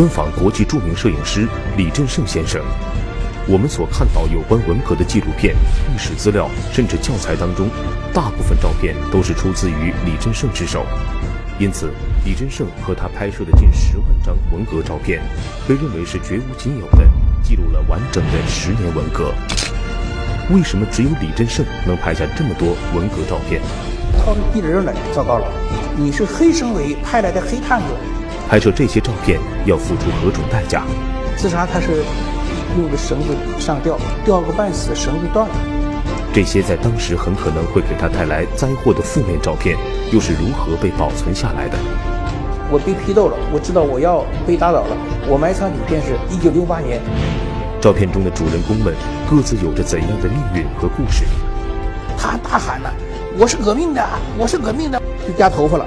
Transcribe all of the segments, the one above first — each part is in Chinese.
》，专访国际著名摄影师李振胜先生。我们所看到有关文革的纪录片、历史资料，甚至教材当中，大部分照片都是出自于李振胜之手。因此，李振胜和他拍摄的近十万张文革照片，被认为是绝无仅有的记录了完整的十年文革。为什么只有李振胜能拍下这么多文革照片？掏出地人来，糟糕了！你是黑省委派来的黑探子。拍摄这些照片要付出何种代价？自杀他是用的绳子上吊，吊个半死，绳子断了。这些在当时很可能会给他带来灾祸的负面照片，又是如何被保存下来的？我被批斗了，我知道我要被打倒了。我埋藏底片是一九六八年。照片中的主人公们各自有着怎样的命运和故事？他大喊了：“我是革命的，我是革命的！”就夹头发了，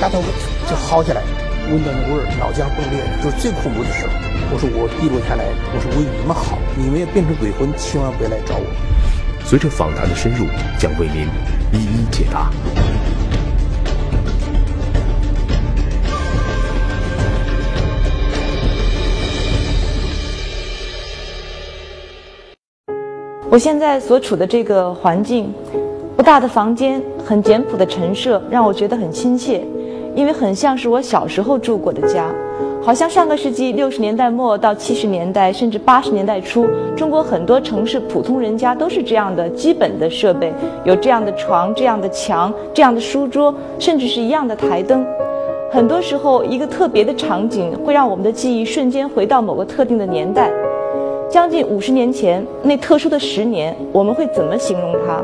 夹头发就薅下来，闻到那味儿，脑浆迸裂，就是最恐怖的时候。我说我记录下来，我说为你们好，你们要变成鬼魂，千万不要来找我。随着访谈的深入，将为您一一解答。我现在所处的这个环境，不大的房间，很简朴的陈设，让我觉得很亲切，因为很像是我小时候住过的家，好像上个世纪六十年代末到七十年代，甚至八十年代初，中国很多城市普通人家都是这样的基本的设备，有这样的床、这样的墙、这样的书桌，甚至是一样的台灯。很多时候，一个特别的场景会让我们的记忆瞬间回到某个特定的年代。将近五十年前，那特殊的十年，我们会怎么形容它？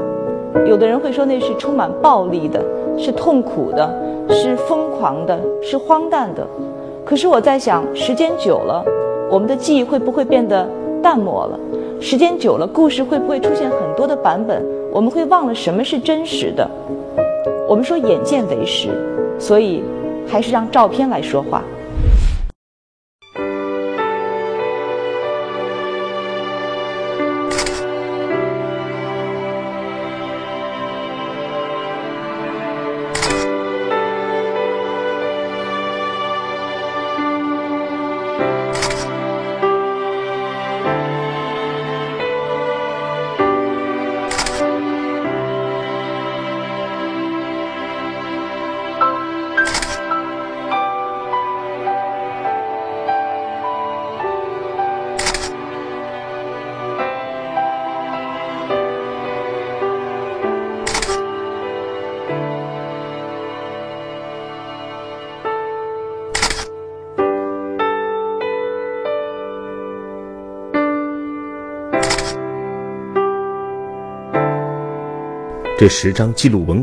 有的人会说那是充满暴力的，是痛苦的，是疯狂的，是荒诞的。可是我在想，时间久了，我们的记忆会不会变得淡漠了？时间久了，故事会不会出现很多的版本？我们会忘了什么是真实的？我们说眼见为实，所以还是让照片来说话。这十章记录文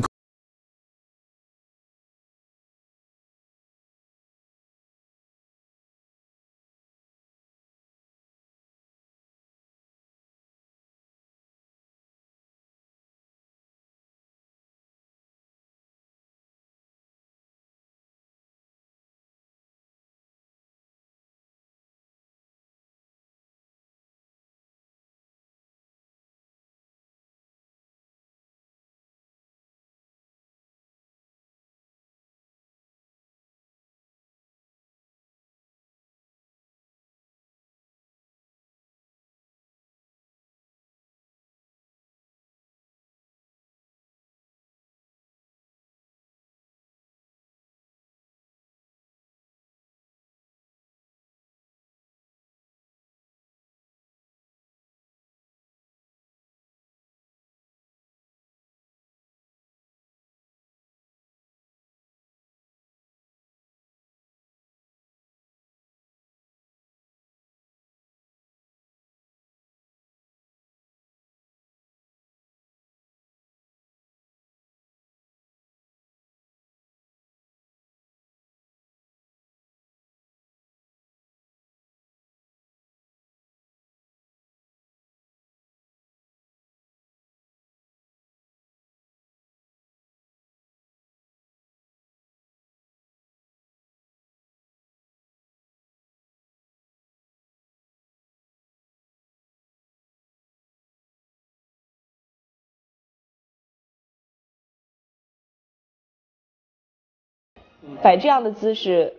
摆这样的姿势，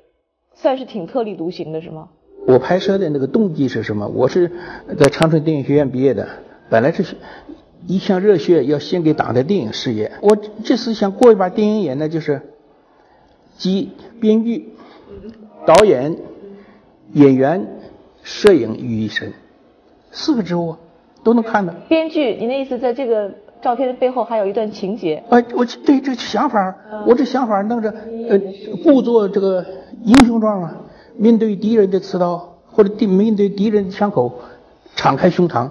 算是挺特立独行的，是吗？我拍摄的那个动机是什么？我是在长春电影学院毕业的，本来是一腔热血要献给党的电影事业。我这次想过一把电影瘾呢，就是集编剧、导演、演员、摄影于一身，四个职务都能看到。编剧，您的意思在这个照片的背后还有一段情节？哎，我对这想法，我这想法弄着，呃，故作这个英雄状啊。面对敌人的刺刀，或者敌面对敌人的枪口，敞开胸膛，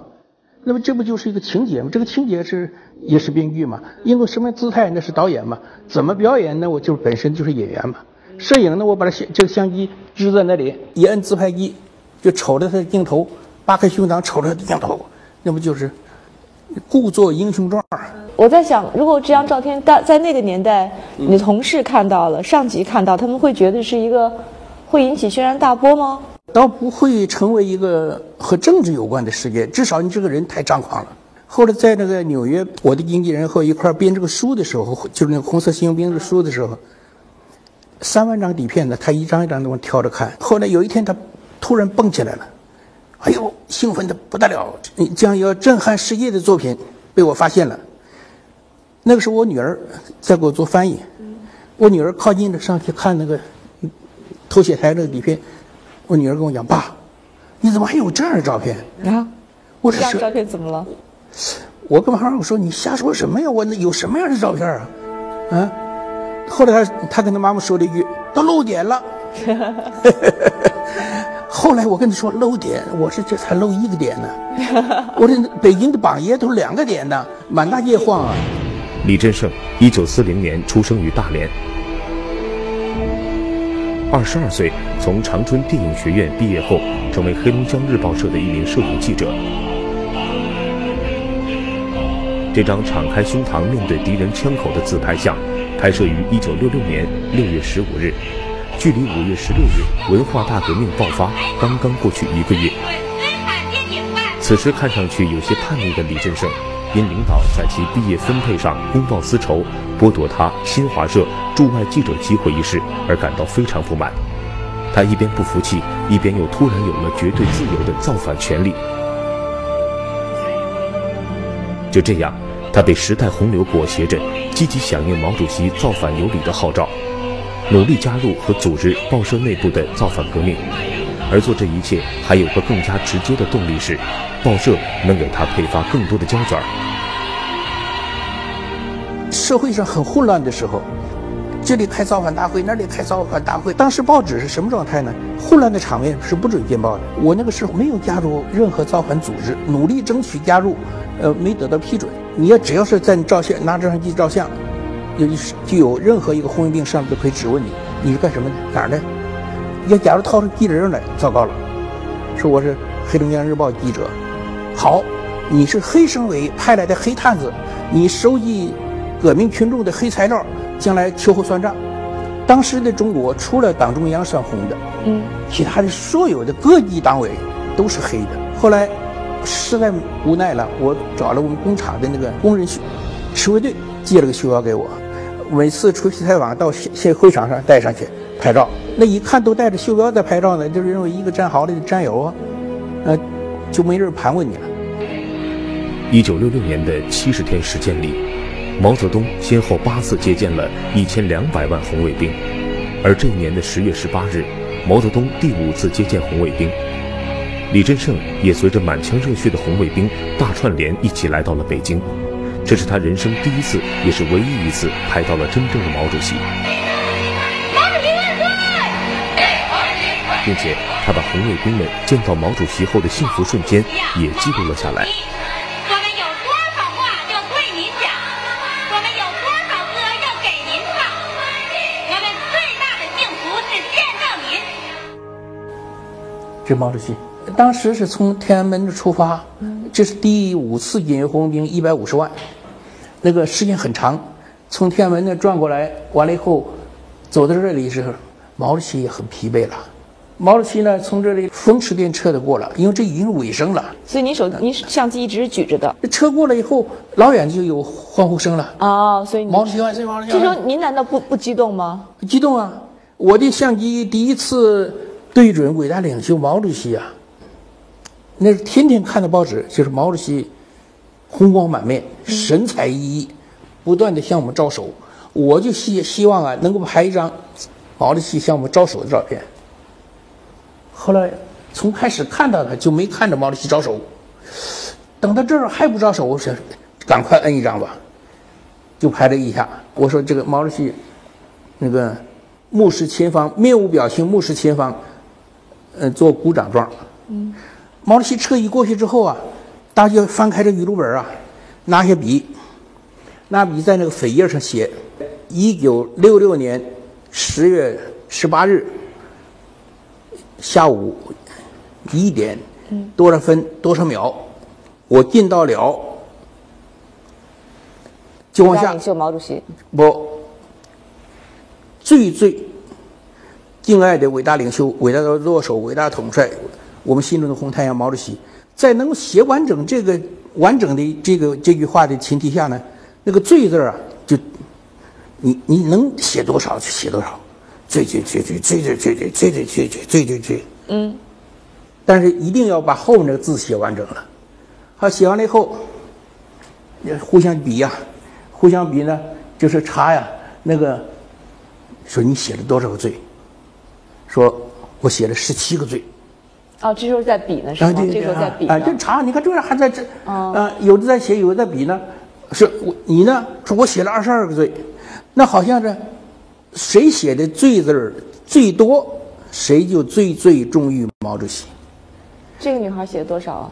那么这不就是一个情节吗？这个情节是也是编剧嘛？用什么姿态那是导演嘛？怎么表演呢？我就本身就是演员嘛。摄影呢，我把它相这个相机支在那里，一摁自拍机，就瞅着他的镜头，扒开胸膛瞅着他的镜头，那不就是故作英雄状？我在想，如果这张照片在在那个年代，你的同事看到了，上级看到，他们会觉得是一个。会引起轩然大波吗？倒不会成为一个和政治有关的事件，至少你这个人太张狂了。后来在那个纽约，我的经纪人和一块编这个书的时候，就是那个《红色新兵》的书的时候，三万张底片呢，他一张一张的往挑着看。后来有一天，他突然蹦起来了，哎呦，兴奋的不得了，将要震撼世界的作品被我发现了。那个时候我女儿在给我做翻译，我女儿靠近着上去看那个。偷写台那个底片，我女儿跟我讲：“爸，你怎么还有这样的照片？”啊，我这张照片怎么了？我跟妈妈我说：“你瞎说什么呀？我那有什么样的照片啊？”啊，后来他他跟他妈妈说了一句：“都露点了。” 后来我跟他说漏点，我说这才漏一个点呢。我这北京的榜爷都两个点呢，满大街晃啊。李振胜，一九四零年出生于大连。二十二岁，从长春电影学院毕业后，成为黑龙江日报社的一名摄影记者。这张敞开胸膛面对敌人枪口的自拍像，拍摄于一九六六年六月十五日，距离五月十六日文化大革命爆发刚刚过去一个月。此时看上去有些叛逆的李振胜。因领导在其毕业分配上公报私仇，剥夺他新华社驻外记者机会一事而感到非常不满。他一边不服气，一边又突然有了绝对自由的造反权利。就这样，他被时代洪流裹挟着，积极响应毛主席造反有理的号召，努力加入和组织报社内部的造反革命。而做这一切，还有个更加直接的动力是，报社能给他配发更多的胶卷。社会上很混乱的时候，这里开造反大会，那里开造反大会。当时报纸是什么状态呢？混乱的场面是不准见报的。我那个时候没有加入任何造反组织，努力争取加入，呃，没得到批准。你要只要是在照相，拿照相机照相，就就有任何一个红卫兵上来都可以质问你，你是干什么的？哪儿的？要假如掏出记者证来，糟糕了，说我是黑龙江日报记者。好，你是黑省委派来的黑探子，你收集革命群众的黑材料，将来秋后算账。当时的中国除了党中央算红的，嗯，其他的所有的各级党委都是黑的。后来实在无奈了，我找了我们工厂的那个工人持卫队借了个袖标给我，每次出去采访到现会场上带上去拍照。那一看都带着袖标在拍照呢，就是认为一个战壕里的战友啊，呃，就没人盘问你了。一九六六年的七十天时间里，毛泽东先后八次接见了一千两百万红卫兵，而这一年的十月十八日，毛泽东第五次接见红卫兵，李振胜也随着满腔热血的红卫兵大串联一起来到了北京，这是他人生第一次，也是唯一一次拍到了真正的毛主席。并且，他把红卫兵们见到毛主席后的幸福瞬间也记录了下来。我们有多少话要对您讲？我们有多少歌要给您唱？我们最大的幸福是见证您。这毛主席当时是从天安门出发，这是第五次检阅红卫兵，一百五十万，那个时间很长。从天安门那转过来，完了以后，走到这里时候，毛主席也很疲惫了。毛主席呢，从这里风驰电掣的过了，因为这已经是尾声了。所以您手您相机一直是举着的。车过了以后，老远就有欢呼声了。哦，所以毛主席万岁！毛主席！这时候您难道不不激动吗？激动啊！我的相机第一次对准伟大领袖毛主席啊，那是天天看的报纸，就是毛主席红光满面、神采奕奕，不断的向我们招手。我就希希望啊，能够拍一张毛主席向我们招手的照片。后来从开始看到他就没看着毛主席招手，等到这儿还不招手，我说赶快摁一张吧，就拍了一下。我说这个毛主席那个。目视前方，面无表情，目视前方，呃，做鼓掌状。嗯，毛主席车一过去之后啊，大家翻开这语录本啊，拿下笔，拿笔在那个扉页上写：一九六六年十月十八日下午一点多少分多少秒，我进到了。就往下。领袖毛主席。不。最最敬爱的伟大领袖、伟大的舵手、伟大统帅，我们心中的红太阳毛主席，在能写完整这个完整的这个这句话的前提下呢，那个“罪”字啊，就你你能写多少就写多少，罪罪罪罪罪罪罪罪罪罪罪罪罪罪，嗯，但是一定要把后面那个字写完整了。好，写完了以后，互相比呀，互相比呢，就是查呀，那个。说你写了多少个罪？说我写了十七个罪。哦，这时候在比呢，是吗？这时候在比。啊，就查，你看这还在这。啊，有的在写，有的在比呢。是我你呢？说我写了二十二个罪，那好像是谁写的罪字最多，谁就最最忠于毛主席。这个女孩写了多少啊？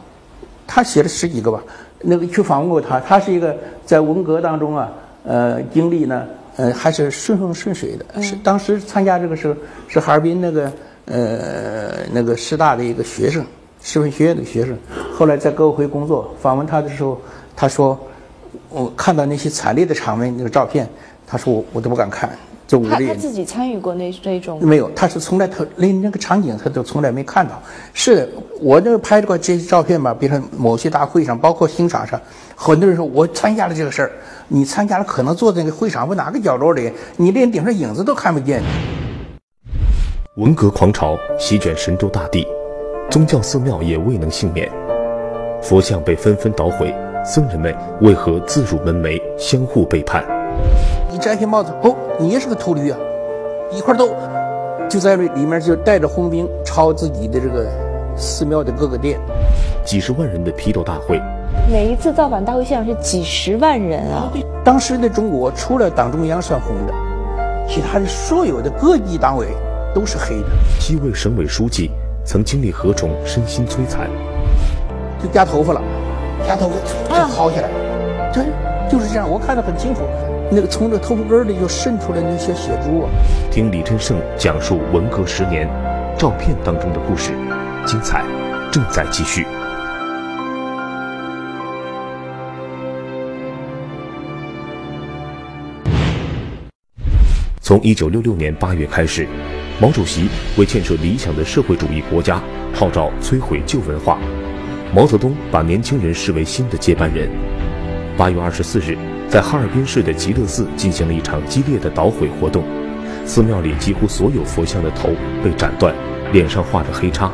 她写了十几个吧。那个去访问过她，她是一个在文革当中啊，呃，经历呢。呃，还是顺风顺水的。是当时参加这个时候，是哈尔滨那个呃那个师大的一个学生，师范学院的学生。后来在革委会工作，访问他的时候，他说：“我看到那些惨烈的场面，那个照片，他说我我都不敢看。”就他他自己参与过那那种没有，他是从来他连那个场景他都从来没看到。是，我那拍过这些照片吧，比如说某些大会上，包括刑场上，很多人说我参加了这个事儿。你参加了，可能坐在那个会场不哪个角落里，你连顶上影子都看不见。文革狂潮席卷神州大地，宗教寺庙也未能幸免，佛像被纷纷捣毁，僧人们为何自辱门楣，相互背叛？你摘下帽子，哦，你也是个秃驴啊！一块豆，就在这里面就带着红兵抄自己的这个寺庙的各个殿，几十万人的批斗大会。每一次造反大会现场是几十万人啊！当时的中国除了党中央算红的，其他的所有的各级党委都是黑的。七位省委书记曾经历何种身心摧残？就夹头发了，夹头发就薅起来，对，就是这样。我看得很清楚，那个从这头发根里就渗出来那些血珠啊。听李振胜讲述文革十年照片当中的故事，精彩正在继续。从一九六六年八月开始，毛主席为建设理想的社会主义国家，号召摧毁旧文化。毛泽东把年轻人视为新的接班人。八月二十四日，在哈尔滨市的极乐寺进行了一场激烈的捣毁活动，寺庙里几乎所有佛像的头被斩断，脸上画着黑叉。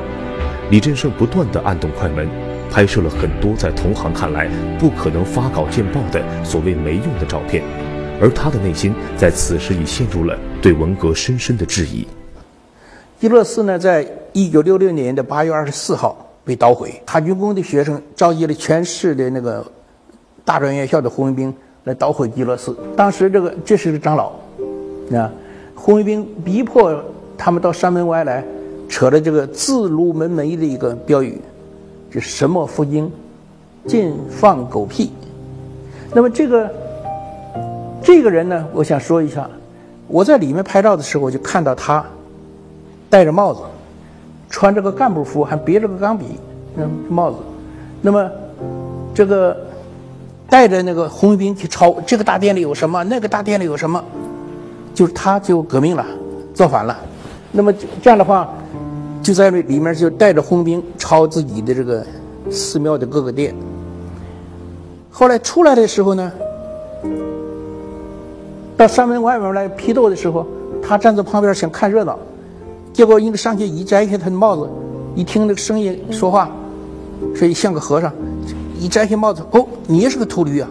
李振胜不断地按动快门，拍摄了很多在同行看来不可能发稿见报的所谓没用的照片。而他的内心在此时已陷入了对文革深深的质疑。极乐寺呢，在一九六六年的八月二十四号被捣毁。海军工的学生召集了全市的那个大专院校的红卫兵来捣毁极乐寺。当时这个这是个长老，啊，红卫兵逼迫他们到山门外来，扯了这个“自如门楣”的一个标语，就什么佛经，尽放狗屁。那么这个。这个人呢，我想说一下，我在里面拍照的时候，我就看到他戴着帽子，穿着个干部服，还别着个钢笔，嗯帽子。那么这个带着那个红卫兵去抄这个大殿里有什么，那个大殿里有什么，就是他就革命了，造反了。那么这样的话，就在里面就带着红兵抄自己的这个寺庙的各个殿。后来出来的时候呢。到山门外面来批斗的时候，他站在旁边想看热闹，结果一个上去一摘下他的帽子，一听那个声音说话，说像个和尚，一摘下帽子，哦，你也是个秃驴啊！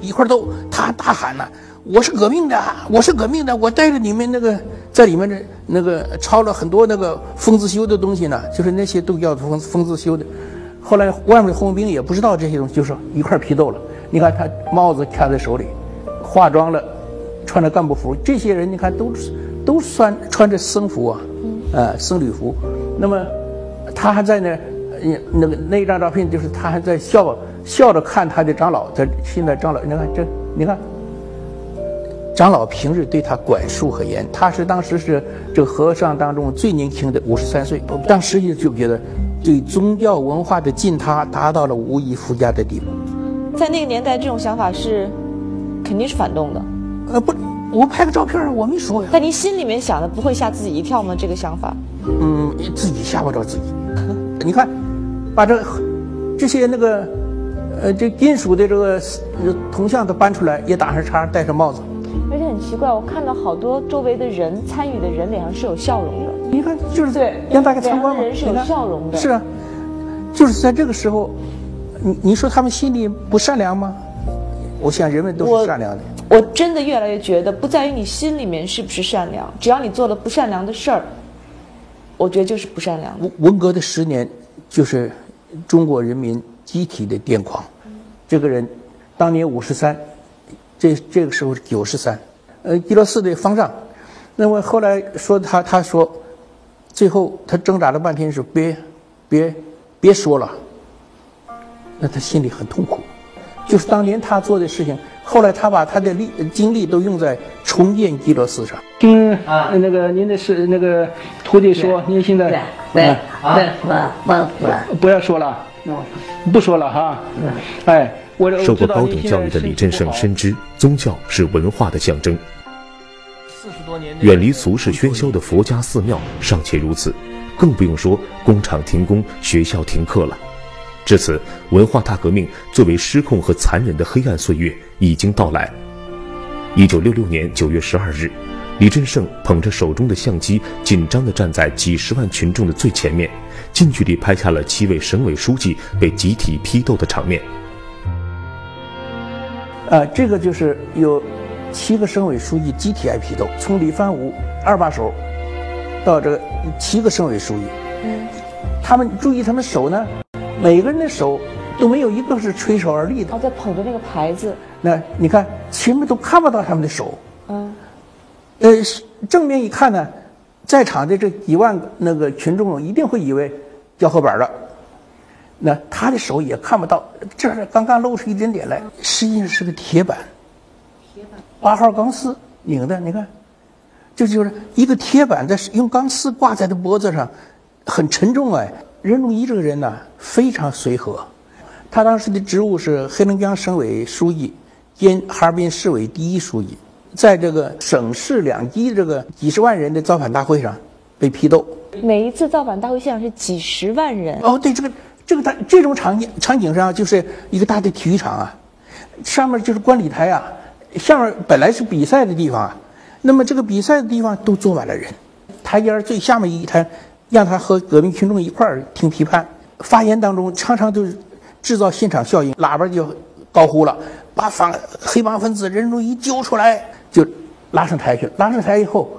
一块斗，他大喊呐：“我是革命的，我是革命的，我带着你们那个在里面的那个抄了很多那个封自修的东西呢，就是那些都叫封封自修的。后来外面的红卫兵也不知道这些东西，就是一块批斗了。你看他帽子掐在手里，化妆了，穿着干部服，这些人你看都都穿穿着僧服啊，呃僧侣服。那么他还在那，那个那一张照片就是他还在笑。笑着看他的长老，他现在长老，你看这，你看，长老平日对他管束很严，他是当时是这个和尚当中最年轻的，五十三岁。当时就觉得对宗教文化的浸他达到了无以复加的地步。在那个年代，这种想法是肯定是反动的。呃，不，我拍个照片，我没说呀。但您心里面想的不会吓自己一跳吗？这个想法？嗯，自己吓不着自己。你看，把这这些那个。呃，这金属的这个铜像都搬出来，也打上叉，戴上帽子。而且很奇怪，我看到好多周围的人参与的人脸上是有笑容的。你看，就是对让大家参观嘛。人是有笑容的。是啊，就是在这个时候，你你说他们心里不善良吗？我想人们都是善良的。我真的越来越觉得，不在于你心里面是不是善良，只要你做了不善良的事儿，我觉得就是不善良。文文革的十年，就是中国人民。集体的癫狂，这个人当年五十三，这这个时候是九十三，呃，基罗斯的方丈，那么后来说他他说，最后他挣扎了半天说别别别说了，那他心里很痛苦，就是当年他做的事情，后来他把他的力精力都用在重建基罗斯上。听啊，那个您的是那个徒弟说，您现在对对不不要说了。不说了哈，哎，我受过高等教育的李振胜深知宗教是文化的象征。四十多年，远离俗世喧嚣的佛家寺庙尚且如此，更不用说工厂停工、学校停课了。至此，文化大革命最为失控和残忍的黑暗岁月已经到来。一九六六年九月十二日，李振胜捧着手中的相机，紧张地站在几十万群众的最前面。近距离拍下了七位省委书记被集体批斗的场面。啊，这个就是有七个省委书记集体挨批斗，从李凡武二把手到这个七个省委书记，嗯，他们注意他们手呢，每个人的手都没有一个是垂手而立的。哦，在捧着那个牌子。那你看，前面都看不到他们的手。嗯。呃，正面一看呢。在场的这几万那个群众一定会以为叫后板了，那他的手也看不到，这儿刚刚露出一点点来，实际上是个铁板，铁板八号钢丝拧的，你看，这就是一个铁板在用钢丝挂在他脖子上，很沉重哎。任仲夷这个人呢非常随和，他当时的职务是黑龙江省委书记兼哈尔滨市委第一书记。在这个省市两级这个几十万人的造反大会上，被批斗。每一次造反大会现场是几十万人。哦，对，这个这个大这种场景场景上就是一个大的体育场啊，上面就是观礼台啊，下面本来是比赛的地方啊，那么这个比赛的地方都坐满了人，台阶最下面一台，让他和革命群众一块儿听批判，发言当中常常都是制造现场效应，喇叭就高呼了，把反黑帮分子任仲夷揪出来。就拉上台去，拉上台以后，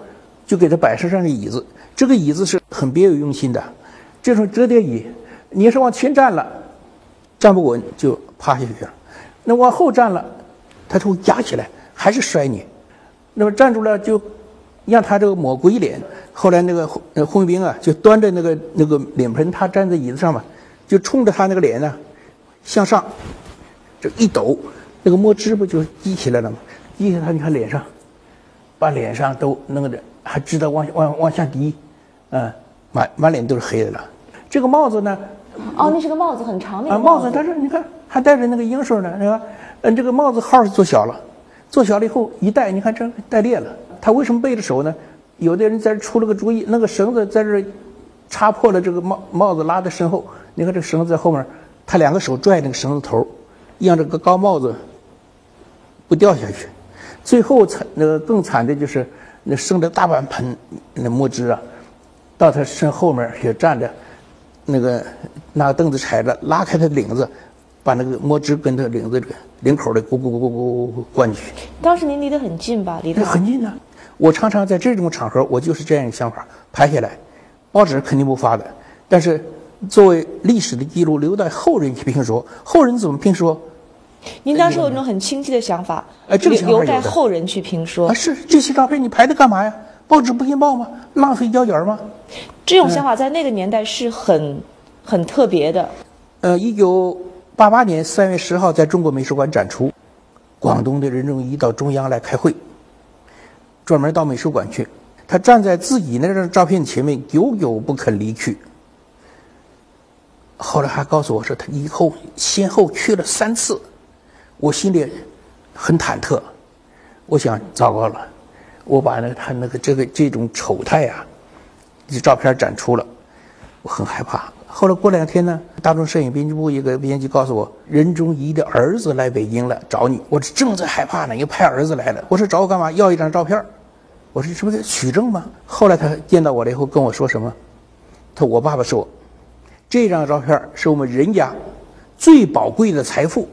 就给他摆设上个椅子。这个椅子是很别有用心的，这种折叠椅，你要是往前站了，站不稳就趴下去了；那往后站了，他就会夹起来，还是摔你。那么站住了就让他这个抹鬼脸。后来那个红红卫兵啊，就端着那个那个脸盆，他站在椅子上嘛，就冲着他那个脸呢向上，这一抖，那个墨汁不就滴起来了吗？滴下他，你看脸上，把脸上都弄的，还知道往往往下滴，嗯，满满脸都是黑的了。这个帽子呢？哦，那是个帽子，很长那个帽子。但是你看，还戴着那个鹰绳呢，是吧？嗯，这个帽子号是做小了，做小了以后一戴，你看这戴裂了。他为什么背着手呢？有的人在这出了个主意，那个绳子在这插破了这个帽帽子拉在身后，你看这个绳子在后面，他两个手拽那个绳子头，让这个高帽子不掉下去。最后惨，那个更惨的就是，那剩的大半盆那墨汁啊，到他身后面也站着，那个拿个凳子踩着，拉开他的领子，把那个墨汁跟他领子领口里咕咕咕咕咕咕灌进去。当时您离得很近吧？离得很近啊！我常常在这种场合，我就是这样一个想法，拍下来，报纸肯定不发的，但是作为历史的记录，留待后人去评说。后人怎么评说？您当时有一种很清晰的想法，哎这个留留待后人去评说啊，。是这些照片你拍它干嘛呀？报纸不印报吗？浪费胶卷吗？这种想法在那个年代是很很特别的。呃，一九八八年三月十号在中国美术馆展出，广东的任仲夷到中央来开会，专门到美术馆去。他站在自己那张照片前面，久久不肯离去。后来还告诉我说，他以后先后去了三次，我心里很忐忑。我想，糟糕了，我把那他那个这个这种丑态啊，这照片展出了，我很害怕。后来过两天呢，大众摄影编辑部一个编辑告诉我，任仲夷的儿子来北京了，找你。我正在害怕呢，又派儿子来了。我说找我干嘛？要一张照片。我说这不是取证吗？后来他见到我了以后跟我说什么？他说我爸爸说，这张照片是我们人家最宝贵的财富。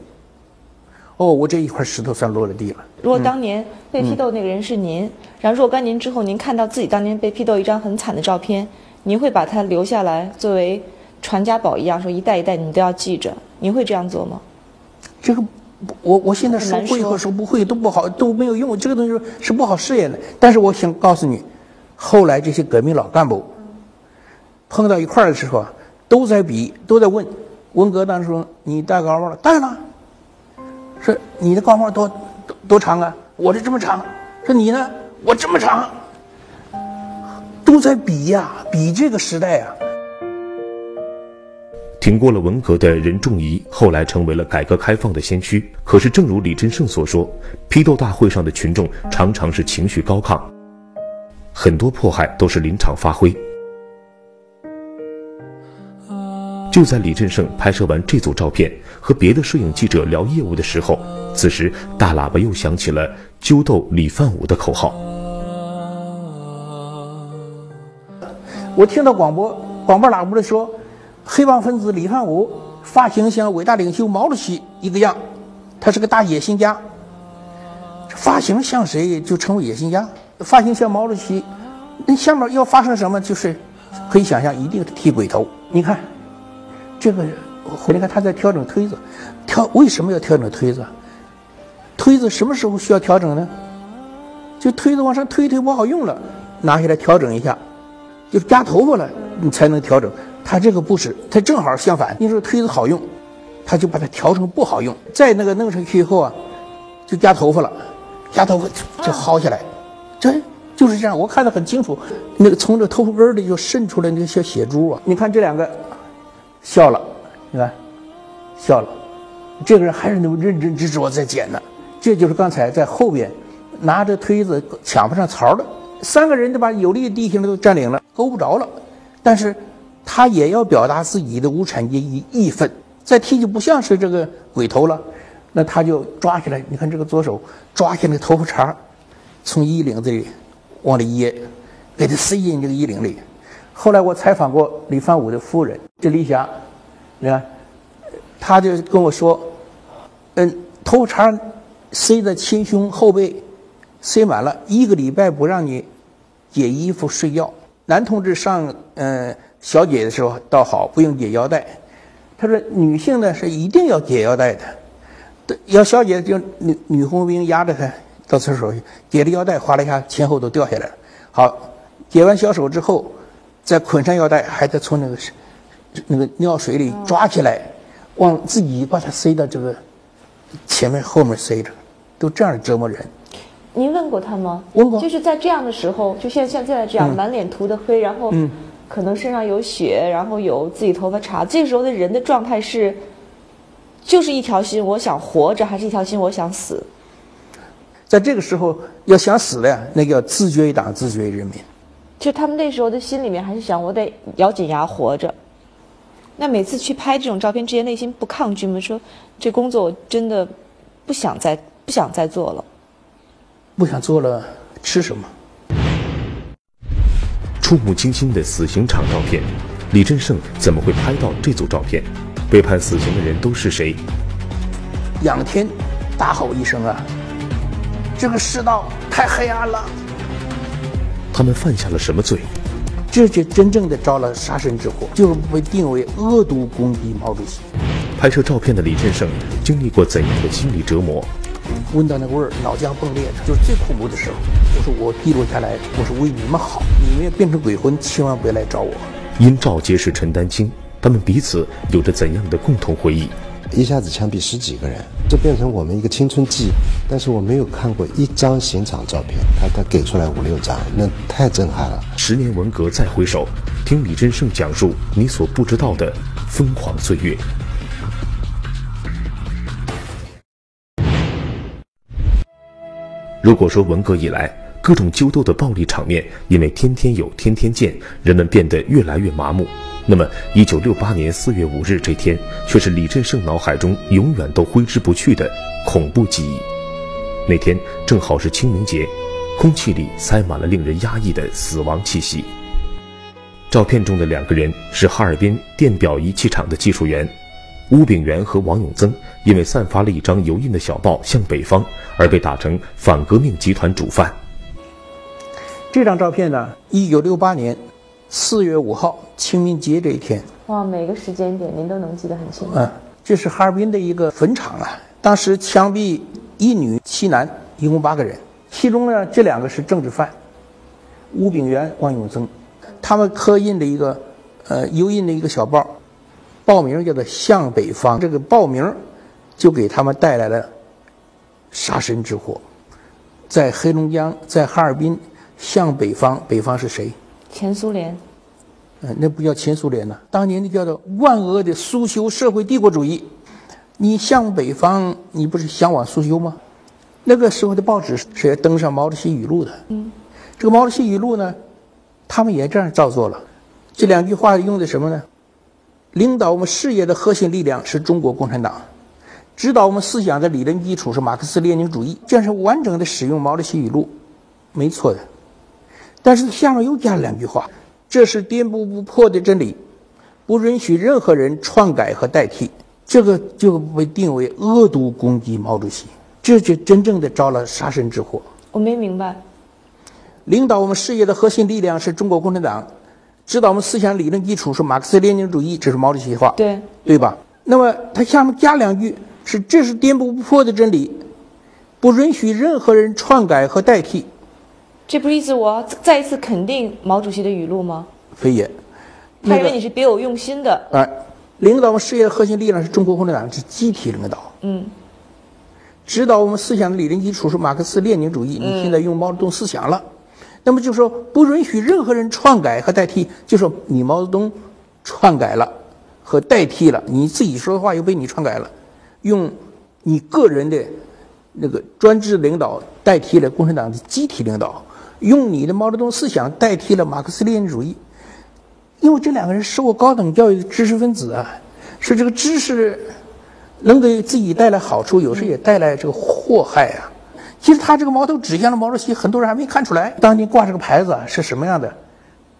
哦，我这一块石头算落了地了。如果当年被批斗那个人是您，然后若干年之后您看到自己当年被批斗一张很惨的照片，您会把它留下来作为传家宝一样，说一代一代你都要记着，您会这样做吗？这个不我我现在说会和说不会都不好都没有用，这个东西是不好试验的。但是我想告诉你，后来这些革命老干部碰到一块儿的时候啊，都在比，都在问文革当时说你戴高帽了，戴了。说你的高帽多多多长啊？我这这么长。说你呢？我这么长。都在比呀，比这个时代啊。挺过了文革的任仲夷，后来成为了改革开放的先驱。可是，正如李振胜所说，批斗大会上的群众常常是情绪高亢，很多迫害都是临场发挥。就在李振胜拍摄完这组照片，和别的摄影记者聊业务的时候，此时大喇叭又响起了“揪斗李范武”的口号。我听到广播广播喇叭里说，黑帮分子李汉武发型像伟大领袖毛主席一个样，他是个大野心家。发型像谁就成为野心家，发型像毛主席，那下面要发生什么，就是可以想象，一定是剃鬼头。你看，这个回来看他在调整推子，调为什么要调整推子？推子什么时候需要调整呢？就推子往上推推不好用了，拿下来调整一下。就夹头发了，你才能调整。他这个不是，他正好相反。你说推子好用，他就把它调成不好用。再那个弄上去以后啊，就夹头发了，夹头发就薅下来，这就是这样。我看得很清楚，那个从这头发根儿里就渗出来那个小血珠啊。你看这两个笑了，你看笑了，这个人还是那么认真执着在剪呢。这就是刚才在后边拿着推子抢不上槽的。三个人都把有利地形都占领了，够不着了。但是，他也要表达自己的无产阶级义愤。再剃就不像是这个鬼头了，那他就抓起来。你看这个左手抓起那个头发茬，从衣领子里往里掖，给他塞进这个衣领里。后来我采访过李范武的夫人，这李霞，你看，他就跟我说，嗯，头发茬塞在前胸后背。塞满了一个礼拜不让你解衣服睡觉。男同志上嗯、小姐的时候倒好，不用解腰带。他说女性呢是一定要解腰带的，要小姐就女女红卫兵压着她到厕所去，解了腰带哗啦一下前后都掉下来了。好，解完小手之后，再捆上腰带，还得从那个那个尿水里抓起来，往自己把它塞到这个前面后面塞着，都这样折磨人。您问过他吗？问过就是在这样的时候，就像像现在这样，满脸涂的灰，然后嗯可能身上有血，然后有自己头发茬，这个时候的人的状态是，就是一条心，我想活着，还是一条心，我想死？在这个时候，要想死了呀，那个要自绝于党，自绝于人民。就他们那时候的心里面还是想，我得咬紧牙活着。那每次去拍这种照片之前，内心不抗拒吗？说这工作我真的不想再不想再做了。不想做了，吃什么？触目惊心的死刑场照片，李振胜怎么会拍到这组照片？被判死刑的人都是谁？仰天大吼一声啊！这个世道太黑暗了。他们犯下了什么罪？这就真正的招了杀身之祸，就是被定为恶毒攻击毛主席。拍摄照片的李振胜经历过怎样的心理折磨？闻到那个味儿，脑浆迸裂，就是最恐怖的时候。我说我记录下来，我是为你们好，你们要变成鬼魂，千万不要来找我。因赵结识陈丹青，他们彼此有着怎样的共同回忆？一下子枪毙十几个人，这变成我们一个青春记忆。但是我没有看过一张刑场照片，他他给出来五六张，那太震撼了。十年文革再回首，听李振胜讲述你所不知道的疯狂岁月。如果说文革以来各种揪斗的暴力场面，因为天天有天天见，人们变得越来越麻木，那么一九六八年四月五日这天，却是李振胜脑海中永远都挥之不去的恐怖记忆。那天正好是清明节，空气里塞满了令人压抑的死亡气息。照片中的两个人是哈尔滨电表仪器厂的技术员。乌炳元和王永增因为散发了一张油印的小报向北方，而被打成反革命集团主犯。这张照片呢，一九六八年四月五号清明节这一天。哇，每个时间点您都能记得很清楚。嗯，这是哈尔滨的一个坟场啊，当时枪毙一女七男，一共八个人，其中呢这两个是政治犯，吴炳元、王永增，他们刻印的一个呃油印的一个小报。报名叫做向北方，这个报名就给他们带来了杀身之祸。在黑龙江，在哈尔滨，向北方，北方是谁？前苏联。嗯，那不叫前苏联呢，当年那叫做万恶的苏修社会帝国主义。你向北方，你不是向往苏修吗？那个时候的报纸是要登上毛主席语录的。嗯，这个毛主席语录呢，他们也这样照做了。这两句话用的什么呢？领导我们事业的核心力量是中国共产党，指导我们思想的理论基础是马克思列宁主义。这样是完整的使用毛主席语录，没错的。但是下面又加了两句话：这是颠扑不破的真理，不允许任何人篡改和代替。这个就被定为恶毒攻击毛主席，这就真正的招了杀身之祸。我没明白。领导我们事业的核心力量是中国共产党。指导我们思想理论基础是马克思列宁主义，这是毛主席的话，对对吧？那么他下面加两句是：这是颠扑不破的真理，不允许任何人篡改和代替。这不是意思我再一次肯定毛主席的语录吗？非也。他认为你是别有用心的。哎，领导我们事业的核心力量是中国共产党，是集体领导。嗯。指导我们思想的理论基础是马克思列宁主义，你现在用毛泽东思想了。那么就说不允许任何人篡改和代替，就说你毛泽东篡改了和代替了，你自己说的话又被你篡改了，用你个人的那个专制领导代替了共产党的集体领导，用你的毛泽东思想代替了马克思列宁主义，因为这两个人受过高等教育的知识分子啊，说这个知识能给自己带来好处，有时也带来这个祸害啊。其实他这个矛头指向了毛主席，很多人还没看出来。当年挂这个牌子是什么样的？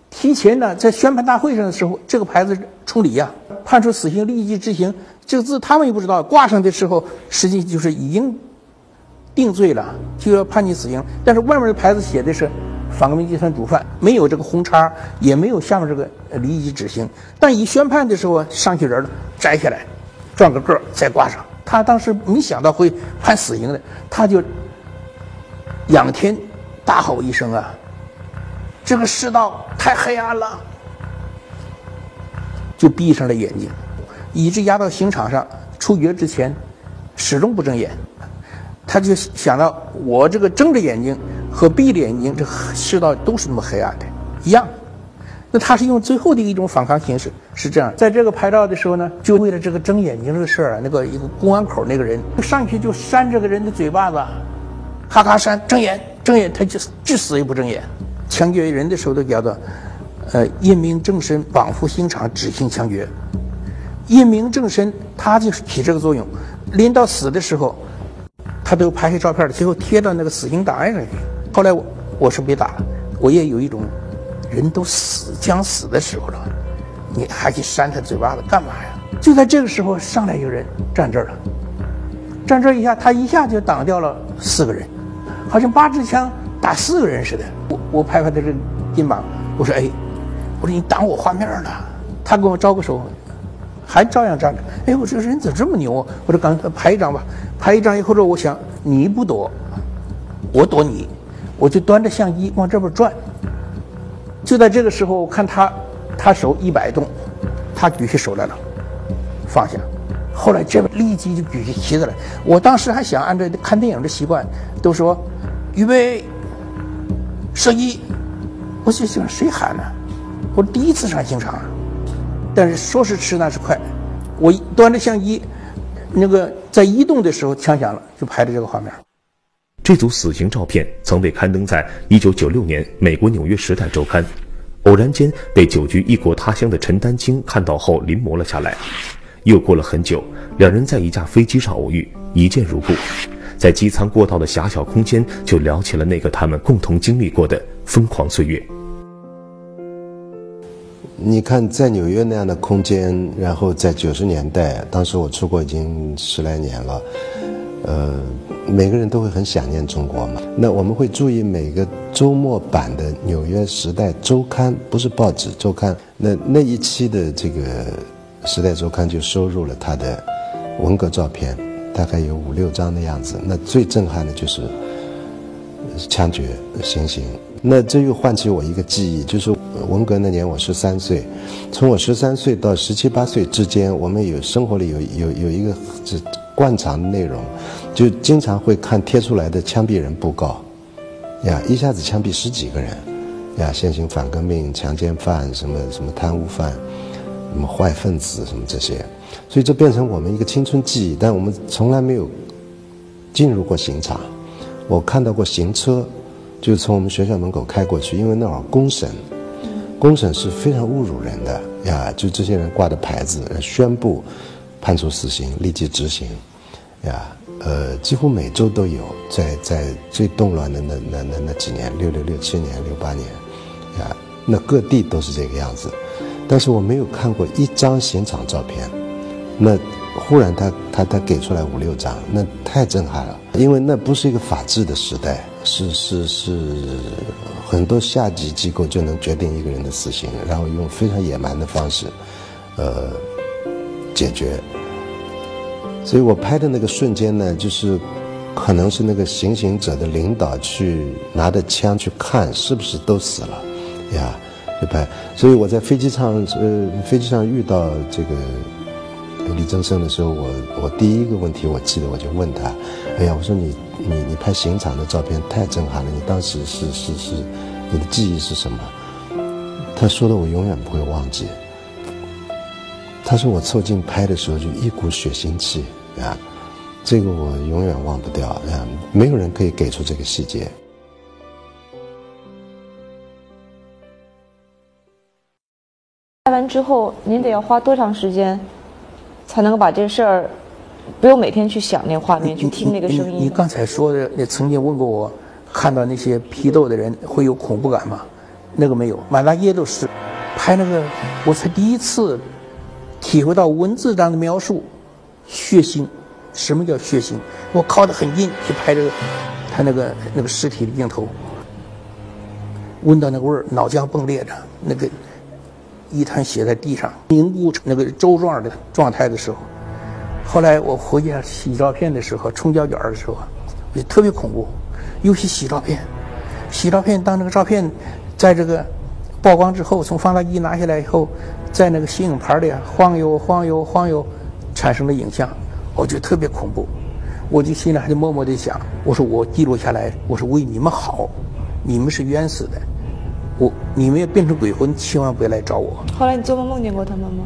提前呢，在宣判大会上的时候，这个牌子处理呀，判处死刑立即执行。这个字他们也不知道，挂上的时候实际就是已经定罪了，就要判你死刑。但是外面的牌子写的是反革命集团主犯，没有这个红叉，也没有下面这个立即执行。但一宣判的时候，上去人了，摘下来，转个个再挂上。他当时没想到会判死刑的，他就。仰天大吼一声啊！这个世道太黑暗了，就闭上了眼睛，以致压到刑场上处决之前，始终不睁眼。他就想到，我这个睁着眼睛和闭着眼睛，这世道都是那么黑暗的，一样。那他是用最后的一种反抗形式，是这样。在这个拍照的时候呢，就为了这个睁眼睛这个事儿啊，那个一个公安口那个人上去就扇这个人的嘴巴子。咔咔扇，睁眼，睁眼，他就至死也不睁眼。枪决人的时候都叫做，呃，印明正身，绑赴刑场执行枪决。印明正身，他就是起这个作用。临到死的时候，他都拍下照片了最后贴到那个死刑档案上去。后来我我是被打了，我也有一种人都死将死的时候了，你还去扇他嘴巴子干嘛呀？就在这个时候，上来一个人站这儿了，站这儿一下，他一下就挡掉了四个人，好像八支枪打四个人似的。我我拍拍他这肩膀，我说：“哎，我说你挡我画面了。”他跟我招个手，还照样站着。哎，我这个人怎么这么牛？我说：“刚拍一张吧。”拍一张以后之后，我想你不躲，我躲你，我就端着相机往这边转。就在这个时候，我看他，他手一摆动，他举起手来了，放下。后来这边立即就举起旗子来。我当时还想按照看电影的习惯，都说预备，射击。我就想谁喊呢？我第一次上刑场，但是说是迟那是快，我端着相机。那个在移动的时候，枪响了，就拍的这个画面。这组死刑照片曾被刊登在1996年美国《纽约时代周刊》，偶然间被久居异国他乡的陈丹青看到后临摹了下来。又过了很久，两人在一架飞机上偶遇，一见如故，在机舱过道的狭小空间就聊起了那个他们共同经历过的疯狂岁月。你看，在纽约那样的空间，然后在九十年代，当时我出国已经十来年了，呃，每个人都会很想念中国嘛。那我们会注意每个周末版的《纽约时代周刊》，不是报纸周刊。那那一期的这个《时代周刊》就收入了他的文革照片，大概有五六张的样子。那最震撼的就是枪决、行刑。那这又唤起我一个记忆，就是文革那年我十三岁，从我十三岁到十七八岁之间，我们有生活里有有有一个这惯常的内容，就经常会看贴出来的枪毙人布告，呀，一下子枪毙十几个人，呀，现行反革命、强奸犯、什么什么贪污犯、什么坏分子什么这些，所以这变成我们一个青春记忆，但我们从来没有进入过刑场，我看到过刑车。就从我们学校门口开过去，因为那会儿公审，公审是非常侮辱人的呀。就这些人挂的牌子，宣布判处死刑，立即执行，呀，呃，几乎每周都有，在在最动乱的那那那那几年，六六六七年、六八年，呀，那各地都是这个样子。但是我没有看过一张刑场照片，那忽然他他他给出来五六张，那太震撼了，因为那不是一个法治的时代。是是是，很多下级机构就能决定一个人的死刑，然后用非常野蛮的方式，呃，解决。所以我拍的那个瞬间呢，就是可能是那个行刑者的领导去拿着枪去看是不是都死了，呀，就拍。所以我在飞机上，呃，飞机上遇到这个李增生的时候，我我第一个问题我记得我就问他，哎呀，我说你。你你拍刑场的照片太震撼了，你当时是是是，你的记忆是什么？他说的我永远不会忘记。他说我凑近拍的时候就一股血腥气啊，这个我永远忘不掉啊，没有人可以给出这个细节。拍完之后，您得要花多长时间，才能够把这事儿？不用每天去想那画面，去听那个声音。你刚才说的，你曾经问过我，看到那些批斗的人会有恐怖感吗？那个没有，满大街都是。拍那个，我才第一次体会到文字上的描述，血腥。什么叫血腥？我靠得很近去拍这个，他那个那个尸体的镜头，闻到那个味儿，脑浆迸裂着，那个一滩血在地上凝固成那个粥状的状态的时候。后来我回家洗照片的时候，冲胶卷的时候，也特别恐怖。尤其洗照片，洗照片当那个照片在这个曝光之后，从放大机拿下来以后，在那个显影盘里晃悠晃悠晃悠，产生的影像，我觉得特别恐怖。我就心里还得默默地想：我说我记录下来，我说为你们好，你们是冤死的，我你们要变成鬼魂，千万不要来找我。后来你做梦梦见过他们吗？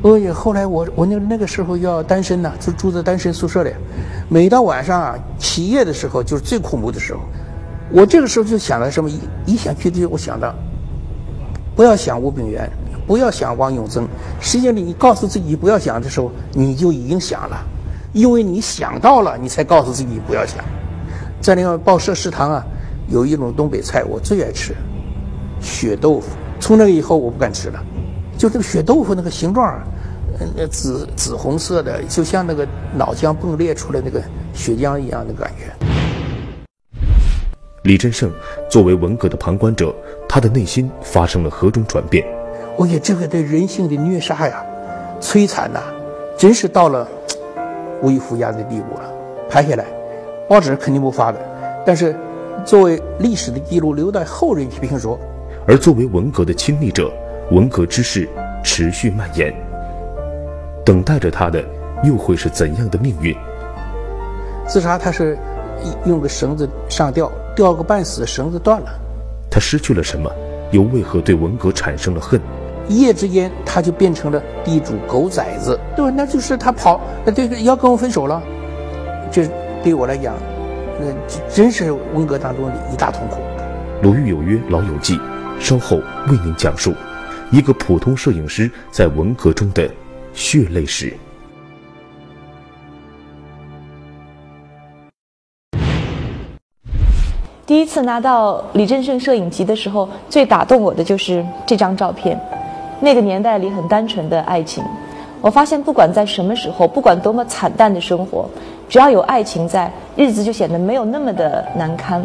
所以后来我我那那个时候要单身呢，就住在单身宿舍里。每到晚上啊起夜的时候，就是最恐怖的时候。我这个时候就想到什么？一一想去就我想到，不要想吴炳元，不要想王永增。实际上你告诉自己不要想的时候，你就已经想了，因为你想到了，你才告诉自己不要想。在那个报社食堂啊，有一种东北菜我最爱吃，血豆腐。从那个以后，我不敢吃了。就这个血豆腐那个形状，嗯，紫紫红色的，就像那个脑浆迸裂出来那个血浆一样的感觉。李振胜作为文革的旁观者，他的内心发生了何种转变？我也这个对人性的虐杀呀、摧残呐，真是到了无以复加的地步了。拍下来，报纸肯定不发的，但是作为历史的记录，留待后人去评说。而作为文革的亲历者，文革之势持续蔓延，等待着他的又会是怎样的命运？自杀，他是用个绳子上吊，吊个半死，绳子断了。他失去了什么？又为何对文革产生了恨？一夜之间，他就变成了地主狗崽子，对吧？那就是他跑，那对要跟我分手了。这对我来讲，那真是文革当中的一大痛苦。鲁豫有约，老友记，稍后为您讲述一个普通摄影师在文革中的血泪史。第一次拿到李振胜摄影集的时候，最打动我的就是这张照片。那个年代里很单纯的爱情，我发现不管在什么时候，不管多么惨淡的生活，只要有爱情在，日子就显得没有那么的难堪。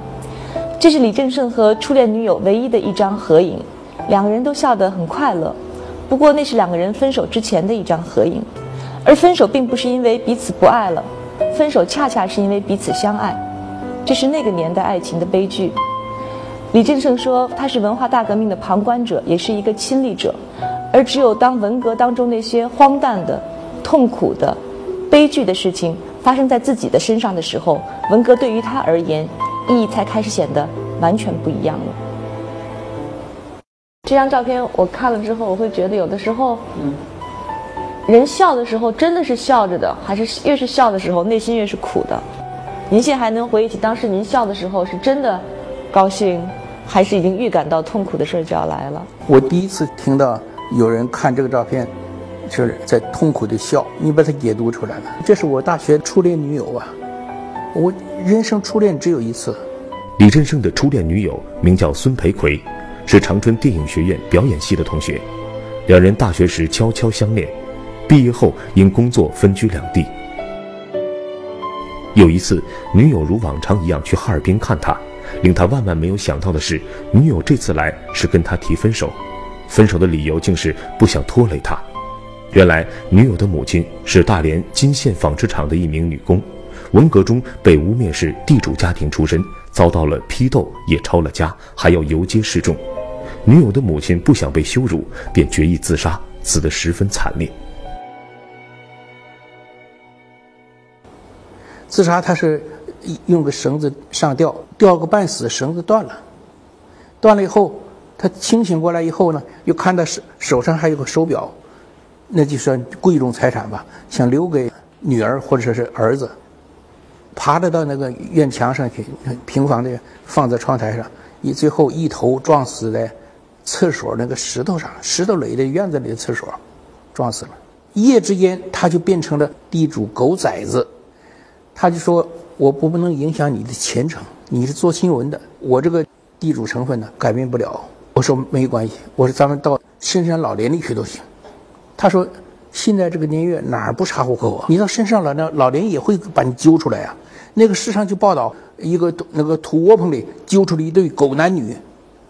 这是李振胜和初恋女友唯一的一张合影，两个人都笑得很快乐。不过那是两个人分手之前的一张合影，而分手并不是因为彼此不爱了，分手恰恰是因为彼此相爱。这是那个年代爱情的悲剧。李振胜说，他是文化大革命的旁观者，也是一个亲历者。而只有当文革当中那些荒诞的、痛苦的、悲剧的事情发生在自己的身上的时候，文革对于他而言，意义才开始显得完全不一样了。这张照片我看了之后，我会觉得有的时候，嗯，人笑的时候真的是笑着的，还是越是笑的时候，内心越是苦的。您现在还能回忆起当时您笑的时候是真的高兴，还是已经预感到痛苦的事就要来了？我第一次听到有人看这个照片，是在痛苦的笑，你把它解读出来了。这是我大学初恋女友啊，我人生初恋只有一次。李振胜的初恋女友名叫孙培奎，是长春电影学院表演系的同学，两人大学时悄悄相恋，毕业后因工作分居两地。有一次，女友如往常一样去哈尔滨看他，令他万万没有想到的是，女友这次来是跟他提分手，分手的理由竟是不想拖累他。原来，女友的母亲是大连金线纺织厂的一名女工，文革中被污蔑是地主家庭出身，遭到了批斗，也抄了家，还要游街示众。女友的母亲不想被羞辱，便决意自杀，死得十分惨烈。自杀，他是用个绳子上吊，吊个半死，绳子断了。断了以后，他清醒过来以后呢，又看到手手上还有个手表，那就算贵重财产吧，想留给女儿或者说是儿子。爬着到那个院墙上去，平房的放在窗台上，一最后一头撞死在厕所那个石头上，石头垒的院子里的厕所，撞死了。一夜之间，他就变成了地主狗崽子。他就说：“我不不能影响你的前程，你是做新闻的，我这个地主成分呢改变不了。”我说：“没关系，我说咱们到深山老林里去都行。”他说：“现在这个年月哪儿不查户口啊？你到深山老老林也会把你揪出来啊。”那个市上就报道一个那个土窝棚里揪出了一对狗男女，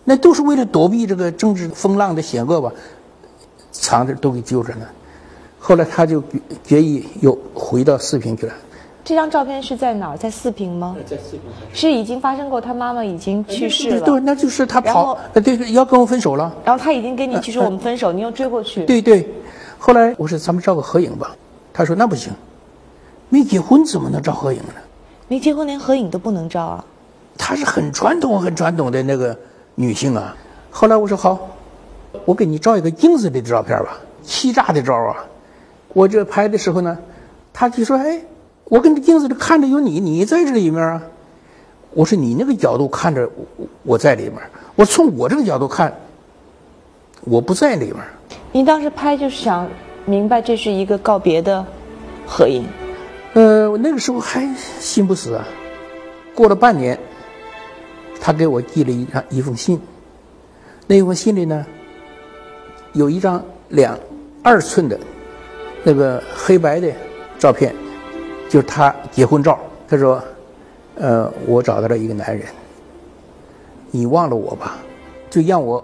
那都是为了躲避这个政治风浪的险恶吧，藏着都给揪着呢。后来他就决决意又回到四平去了。这张照片是在哪儿？在四平吗？在四平。是已经发生过，他妈妈已经去世了。对，那就是他跑，呃，对，要跟我分手了。然后他已经跟你去说我们分手，你又追过去。对对，后来我说咱们照个合影吧，他说那不行，没结婚怎么能照合影呢？没结婚连合影都不能照啊！她是很传统、很传统的那个女性啊。后来我说好，我给你照一个镜子里的照片吧，欺诈的照啊。我这拍的时候呢，她就说：“哎，我跟这镜子里看着有你，你在这里面啊。”我说：“你那个角度看着我我在里面，我从我这个角度看，我不在里面。”您当时拍就是想明白这是一个告别的合影。呃，我那个时候还心不死啊。过了半年，他给我寄了一张一封信，那封信里呢，有一张两二寸的那个黑白的照片，就是他结婚照。他说：“呃，我找到了一个男人，你忘了我吧，就让我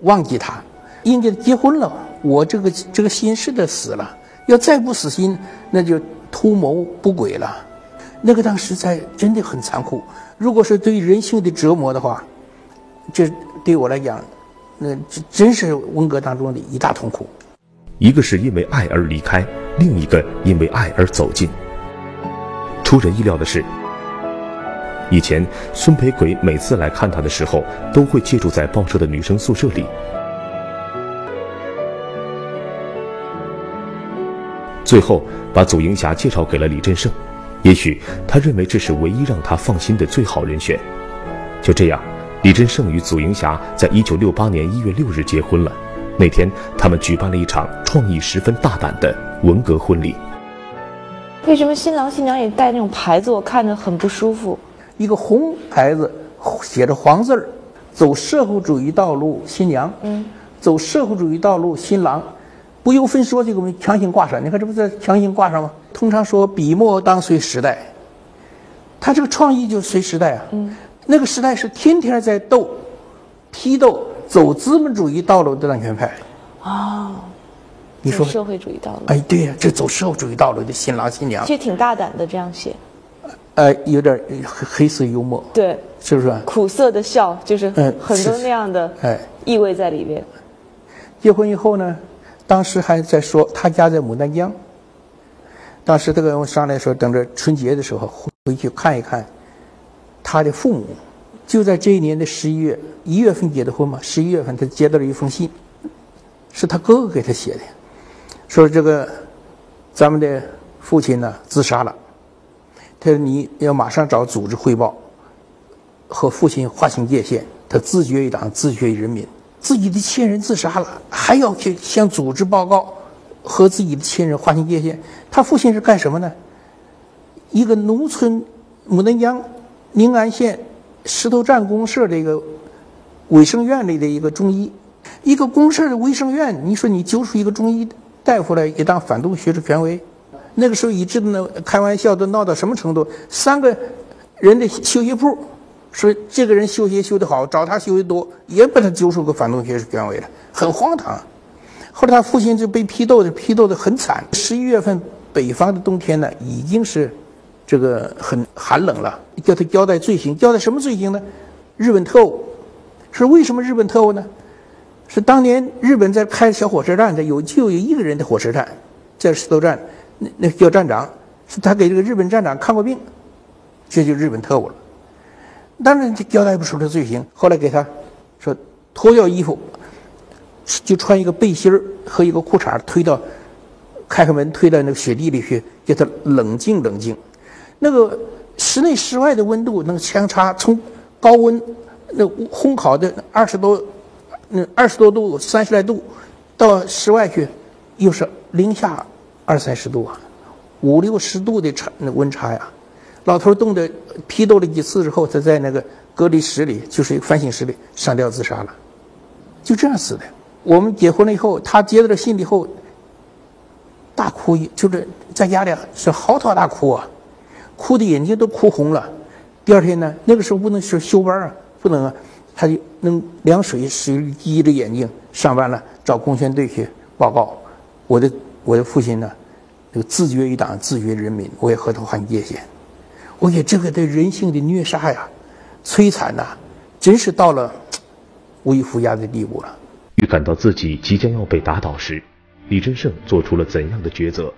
忘记他。人家结婚了，我这个这个心是的死了。要再不死心，那就图谋不轨了。那个当时在真的很残酷。如果是对人性的折磨的话，这对我来讲，那这真是文革当中的一大痛苦。一个是因为爱而离开，另一个因为爱而走近。出人意料的是，以前孙培奎每次来看他的时候，都会借住在报社的女生宿舍里。最后把祖英霞介绍给了李振胜，也许他认为这是唯一让他放心的最好人选。就这样，李振胜与祖英霞在一九六八年一月六日结婚了。那天，他们举办了一场创意十分大胆的文革婚礼。为什么新郎新娘也戴那种牌子？我看着很不舒服。一个红牌子写着黄字儿，走社会主义道路，新娘；嗯，走社会主义道路，新郎。不由分说这个我们强行挂上，你看这不是强行挂上吗？通常说笔墨当随时代，他这个创意就随时代啊。嗯，那个时代是天天在斗、批斗走资本主义道路的当权派。哦，你说社会主义道路？哎，对呀，这走社会主义道路的新郎新娘，其实挺大胆的这样写。呃，有点黑黑色幽默。对，是不是？苦涩的笑，就是很多那样的哎意味在里边。结婚以后呢？当时还在说他家在牡丹江。当时这个我上来说，等着春节的时候回去看一看他的父母。就在这一年的十一月一月份结的婚嘛，十一月份他接到了一封信，是他哥哥给他写的，说这个咱们的父亲呢自杀了，他说你要马上找组织汇报，和父亲划清界限，他自绝于党，自绝于人民。自己的亲人自杀了，还要去向组织报告，和自己的亲人划清界限。他父亲是干什么呢？一个农村牡丹江宁安县石头站公社的一个卫生院里的一个中医，一个公社的卫生院，你说你揪出一个中医大夫来也当反动学术权威？那个时候一直呢开玩笑都闹到什么程度？三个人的休息铺。说这个人修鞋修得好，找他修的多，也把他揪出个反动学术权威了，很荒唐。后来他父亲就被批斗的，批斗的很惨。十一月份，北方的冬天呢，已经是这个很寒冷了。叫他交代罪行，交代什么罪行呢？日本特务。说为什么日本特务呢？是当年日本在开小火车站，的有就有一个人的火车站，在石头站，那那叫站长，是他给这个日本站长看过病，这就日本特务了。当然就交代不出这罪行。后来给他说脱掉衣服，就穿一个背心儿和一个裤衩推到开开门，推到那个雪地里去，叫他冷静冷静。那个室内室外的温度那个相差，从高温那烘烤的二十多那二十多度三十来度，到室外去又是零下二三十度啊，五六十度的差那温差呀。老头冻得批斗了几次之后，他在那个隔离室里，就是一个反省室里上吊自杀了，就这样死的。我们结婚了以后，他接到了信以后，大哭，就是在家里是嚎啕大哭啊，哭的眼睛都哭红了。第二天呢，那个时候不能是休班啊，不能啊，他就弄凉水水滴着眼睛上班了，找工宣队去报告。我的我的父亲呢，这个自绝于党，自绝人民，我也和他划界限。我觉这个对人性的虐杀呀、摧残呐，真是到了无以复加的地步了。预感到自己即将要被打倒时，李振胜做出了怎样的抉择？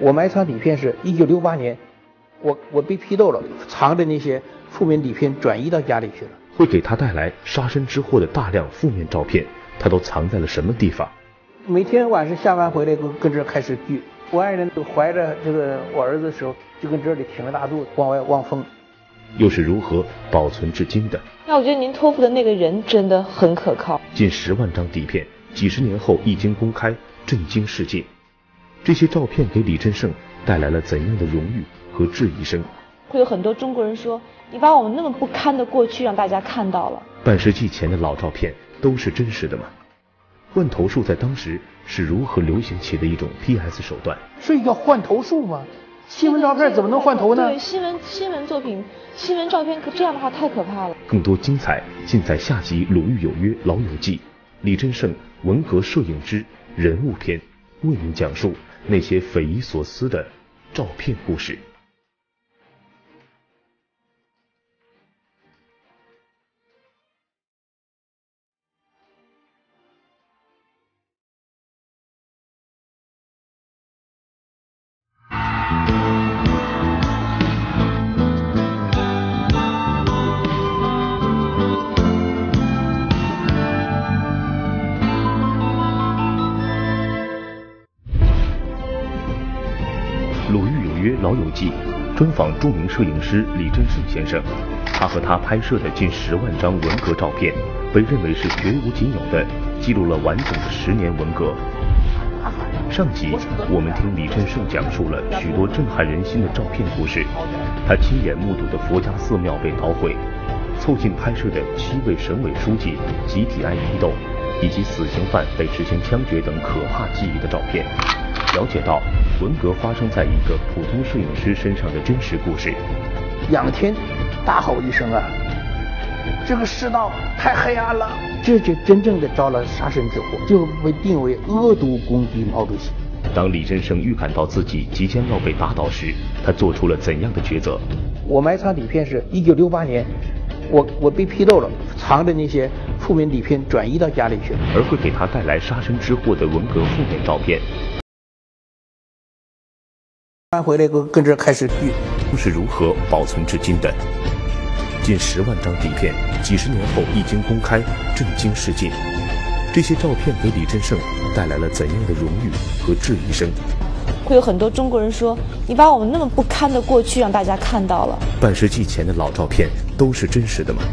我埋藏底片是一九六八年，我我被批斗了，藏的那些负面底片转移到家里去了。会给他带来杀身之祸的大量负面照片，他都藏在了什么地方？每天晚上下班回来，跟跟这开始聚。我爱人怀着这个我儿子的时候，就跟这里挺着大肚子往外望风。又是如何保存至今的？那我觉得您托付的那个人真的很可靠。近十万张底片，几十年后一经公开，震惊世界。这些照片给李振胜带来了怎样的荣誉和质疑声？会有很多中国人说：“你把我们那么不堪的过去让大家看到了。”半世纪前的老照片都是真实的吗？换头术在当时是如何流行起的一种 PS 手段？所以叫换头术吗？新闻照片怎么能换头呢？对，新闻新闻作品、新闻照片，可这样的话太可怕了。更多精彩尽在下集《鲁豫有约·老友记》，李振胜文革摄影之人物篇，为您讲述那些匪夷所思的照片故事。《记》专访著名摄影师李振胜先生，他和他拍摄的近十万张文革照片，被认为是绝无仅有的记录了完整的十年文革。上集我们听李振胜讲述了许多震撼人心的照片故事，他亲眼目睹的佛家寺庙被捣毁，凑近拍摄的七位省委书记集体挨批斗，以及死刑犯被执行枪决等可怕记忆的照片。了解到文革发生在一个普通摄影师身上的真实故事。仰天大吼一声啊！这个世道太黑暗了，这就真正的招了杀身之祸，就被定为恶毒攻击毛主席。当李振生预感到自己即将要被打倒时，他做出了怎样的抉择？我埋藏底片是一九六八年，我我被批斗了，藏的那些负面底片转移到家里去了。而会给他带来杀身之祸的文革负面照片。搬回来跟跟这开始锯，是如何保存至今的？近十万张底片，几十年后一经公开，震惊世界。这些照片给李振胜带来了怎样的荣誉和质疑声？会有很多中国人说：“你把我们那么不堪的过去让大家看到了。”半世纪前的老照片都是真实的吗？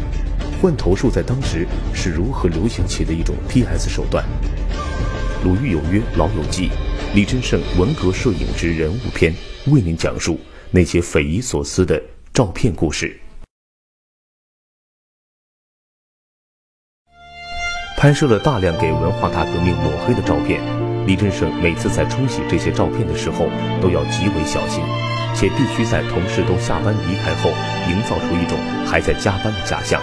换头术在当时是如何流行起的一种 PS 手段？鲁豫有约《老友记》，李振胜文革摄影之人物篇。为您讲述那些匪夷所思的照片故事。拍摄了大量给文化大革命抹黑的照片，李振胜每次在冲洗这些照片的时候都要极为小心，且必须在同事都下班离开后，营造出一种还在加班的假象。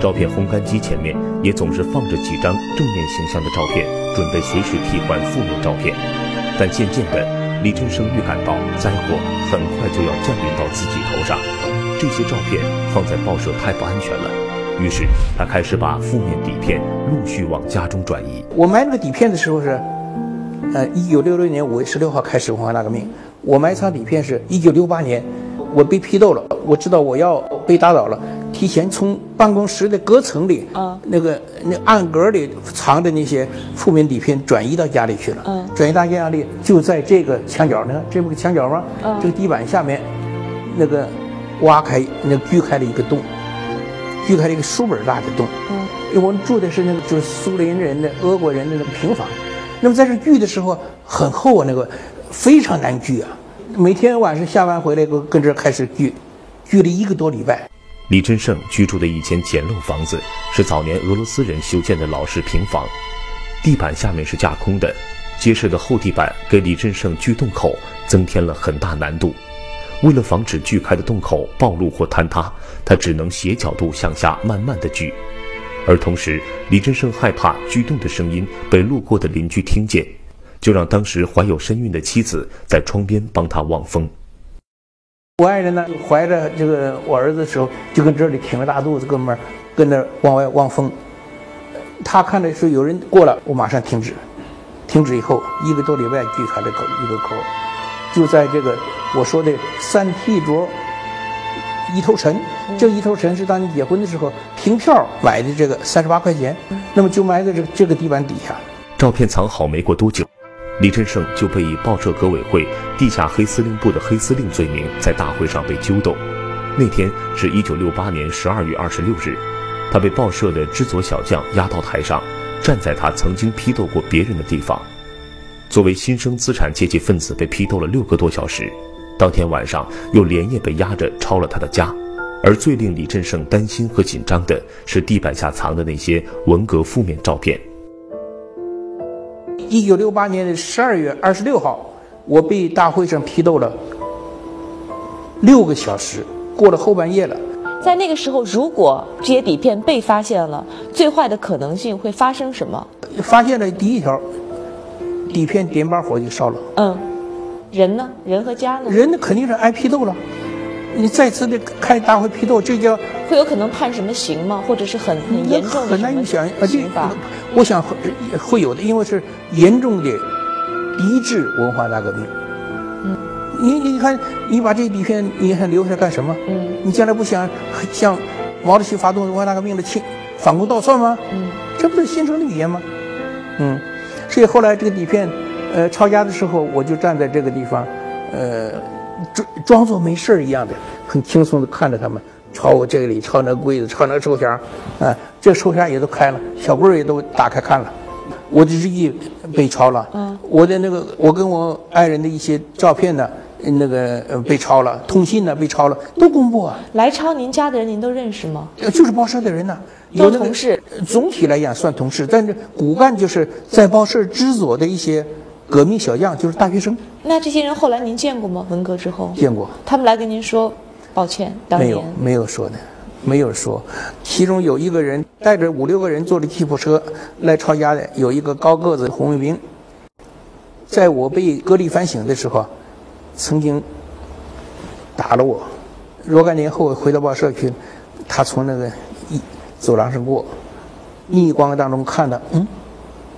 照片烘干机前面也总是放着几张正面形象的照片，准备随时替换负面照片。但渐渐的。李振生预感到灾祸很快就要降临到自己头上，这些照片放在报社太不安全了，于是他开始把负面底片陆续往家中转移。我埋那个底片的时候是，呃，一九六六年五月十六号开始文化大革命，我埋藏底片是一九六八年，我被批斗了，我知道我要被打倒了。提前从办公室的隔层里，啊，那个那暗格里藏的那些负面底片转移到家里去了。嗯，转移到家里就在这个墙角呢，这不个墙角吗？嗯，这个地板下面，那个挖开那锯开了一个洞，锯开了一个书本大的洞。嗯，因为我们住的是那个就是苏联人的俄国人的那个平房，那么在这锯的时候很厚啊，那个非常难锯啊。每天晚上下班回来跟跟这开始锯，锯了一个多礼拜。李振胜居住的一间简陋房子是早年俄罗斯人修建的老式平房，地板下面是架空的，结实的厚地板给李振胜锯洞口增添了很大难度。为了防止锯开的洞口暴露或坍塌，他只能斜角度向下慢慢的锯，而同时李振胜害怕锯洞的声音被路过的邻居听见，就让当时怀有身孕的妻子在窗边帮他望风。我爱人呢，怀着这个我儿子的时候，就跟这里挺着大肚子，哥们儿跟那往外望风。他看的是有人过了，我马上停止。停止以后，一个多礼拜锯开了口一个口，就在这个我说的三屉桌一头沉，这一头沉是当年结婚的时候凭票买的这个三十八块钱，那么就埋在这这个地板底下。照片藏好没过多久。李振胜就被以报社革委会地下黑司令部的黑司令罪名，在大会上被揪斗。那天是一九六八年十二月二十六日，他被报社的知左小将押到台上，站在他曾经批斗过别人的地方。作为新生资产阶级分子，被批斗了六个多小时。当天晚上又连夜被押着抄了他的家。而最令李振胜担心和紧张的是地板下藏的那些文革负面照片。一九六八年的十二月二十六号，我被大会上批斗了六个小时，过了后半夜了。在那个时候，如果这些底片被发现了，最坏的可能性会发生什么？发现了第一条，底片点把火就烧了。嗯，人呢？人和家呢？人肯定是挨批斗了。你再次的开大会批斗，这叫会有可能判什么刑吗？或者是很很严重的很难想啊，刑法？我想会会有的，因为是严重的抵制文化大革命。嗯，你你看，你把这底片你还留下干什么？嗯，你将来不想向毛主席发动文化大革命的亲反攻倒算吗？嗯，这不是新生的语言吗？嗯，所以后来这个底片，呃，抄家的时候，我就站在这个地方，呃。装装作没事一样的，很轻松的看着他们抄我这里，抄那柜子，抄那抽匣啊，这抽匣也都开了，小柜也都打开看了，我的日记被抄了，嗯，我的那个我跟我爱人的一些照片呢，那个被抄了，通信呢被抄了，都公布啊。来抄您家的人，您都认识吗？就是报社的人呢，有同事。总体来讲算同事，但是骨干就是在报社制作的一些。革命小将就是大学生。那这些人后来您见过吗？文革之后见过。他们来跟您说抱歉，没有没有说的，没有说。其中有一个人带着五六个人坐的吉普车来抄家的，有一个高个子红卫兵，在我被隔离反省的时候，曾经打了我。若干年后回到报社去，他从那个一走廊上过，逆光当中看到，嗯，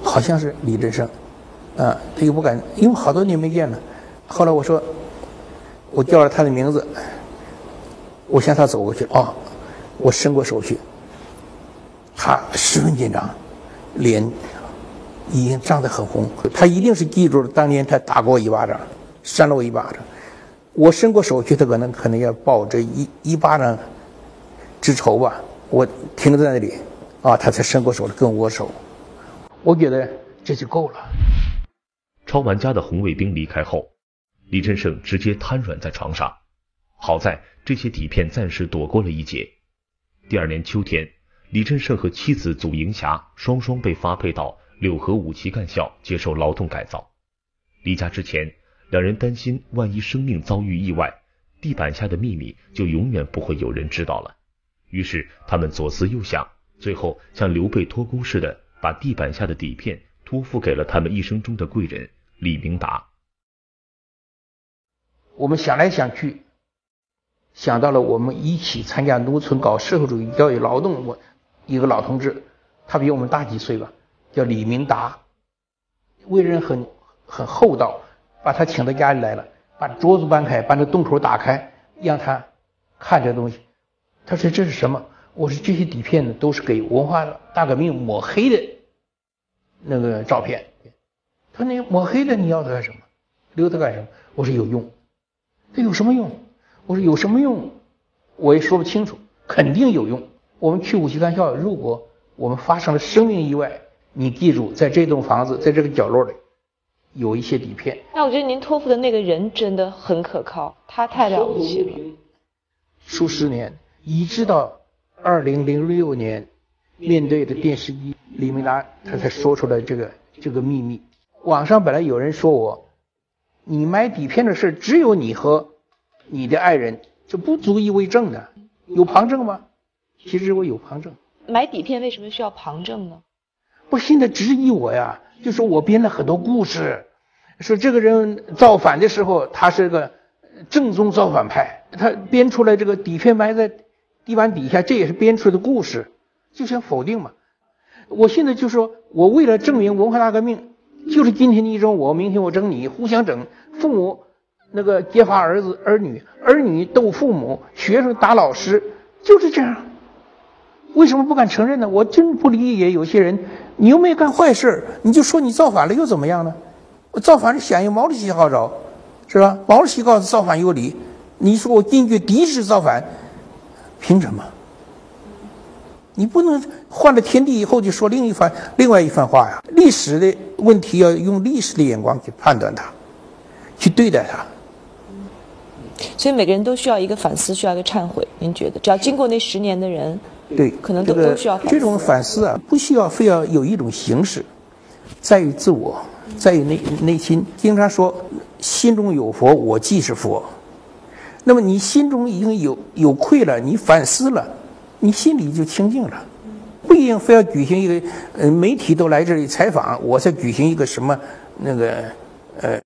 好像是李振胜。啊，他又不敢，因为好多年没见了。后来我说，我叫了他的名字，我向他走过去。哦，我伸过手去，他十分紧张，脸已经涨得很红。他一定是记住了当年他打过我一巴掌，扇了我一巴掌。我伸过手去，他可能可能要报这一一巴掌之仇吧。我停在那里，啊，他才伸过手来跟我握手。我觉得这就够了。抄完家的红卫兵离开后，李振胜直接瘫软在床上。好在这些底片暂时躲过了一劫。第二年秋天，李振胜和妻子祖迎霞双双被发配到柳河五七干校接受劳动改造。离家之前，两人担心万一生命遭遇意外，地板下的秘密就永远不会有人知道了。于是他们左思右想，最后像刘备托孤似的，把地板下的底片托付给了他们一生中的贵人。李明达，我们想来想去，想到了我们一起参加农村搞社会主义教育劳动，我一个老同志，他比我们大几岁吧，叫李明达，为人很很厚道，把他请到家里来了，把桌子搬开，把那洞口打开，让他看这东西。他说这是什么？我说这些底片呢，都是给文化大革命抹黑的那个照片。他说：“你抹黑的，你要它干什么？留它干什么？”我说：“有用。”它有什么用？我说：“有什么用？我也说不清楚，肯定有用。我们去五七干校，如果我们发生了生命意外，你记住，在这栋房子，在这个角落里，有一些底片。那我觉得您托付的那个人真的很可靠，他太了不起了。数十年，一直到二零零六年，面对的电视机，李明达他才说出来这个这个秘密。网上本来有人说我，你买底片的事只有你和你的爱人，这不足以为证的，有旁证吗？其实我有旁证。买底片为什么需要旁证呢？不，现在质疑我呀，就说我编了很多故事，说这个人造反的时候他是个正宗造反派，他编出来这个底片埋在地板底下，这也是编出来的故事，就想否定嘛。我现在就说我为了证明文化大革命。就是今天你整我，明天我整你，互相整。父母那个揭发儿子儿女，儿女斗父母，学生打老师，就是这样。为什么不敢承认呢？我真不理解有些人，你又没干坏事，你就说你造反了又怎么样呢？我造反是响应毛主席号召，是吧？毛主席告诉造反有理，你说我坚决敌视造反，凭什么？你不能换了天地以后就说另一番另外一番话呀！历史的问题要用历史的眼光去判断它，去对待它。所以每个人都需要一个反思，需要一个忏悔。您觉得，只要经过那十年的人，对，可能都这个都需要反思这种反思啊，不需要非要有一种形式，在于自我，在于内内心。经常说，心中有佛，我即是佛。那么你心中已经有有愧了，你反思了，你心里就清净了。不一定非要举行一个，呃，媒体都来这里采访，我才举行一个什么那个，呃。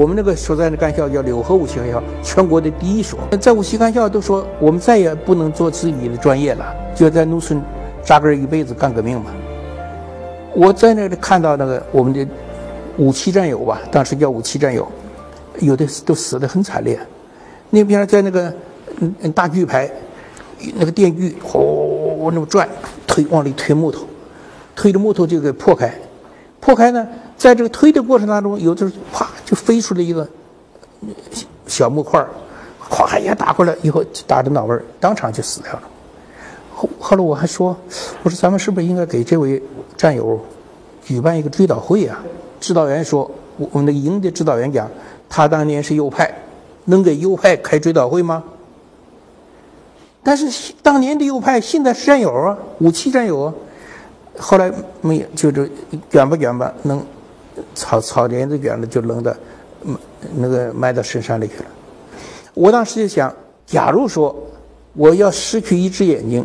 我们那个所在的干校叫柳河武器干校，全国的第一所。在武器干校都说，我们再也不能做自己的专业了，就在农村扎根一辈子干革命嘛。我在那里看到那个我们的武器战友吧，当时叫武器战友，有的都死得很惨烈。那边在那个嗯嗯大锯排，那个电锯轰那么转，推往里推木头，推着木头就给破开，破开呢，在这个推的过程当中，有的时候啪就飞出来一个小木块儿，咵一下打过来，以后打着脑门，当场就死掉了。后后来我还说，我说咱们是不是应该给这位战友举办一个追悼会啊？指导员说，我们那个营的指导员讲，他当年是右派，能给右派开追悼会吗？但是当年的右派现在是战友啊，武器战友啊。后来没有，就这卷吧卷吧，能草草帘子卷了，就扔到嗯那个埋到深山里去了。我当时就想，假如说我要失去一只眼睛，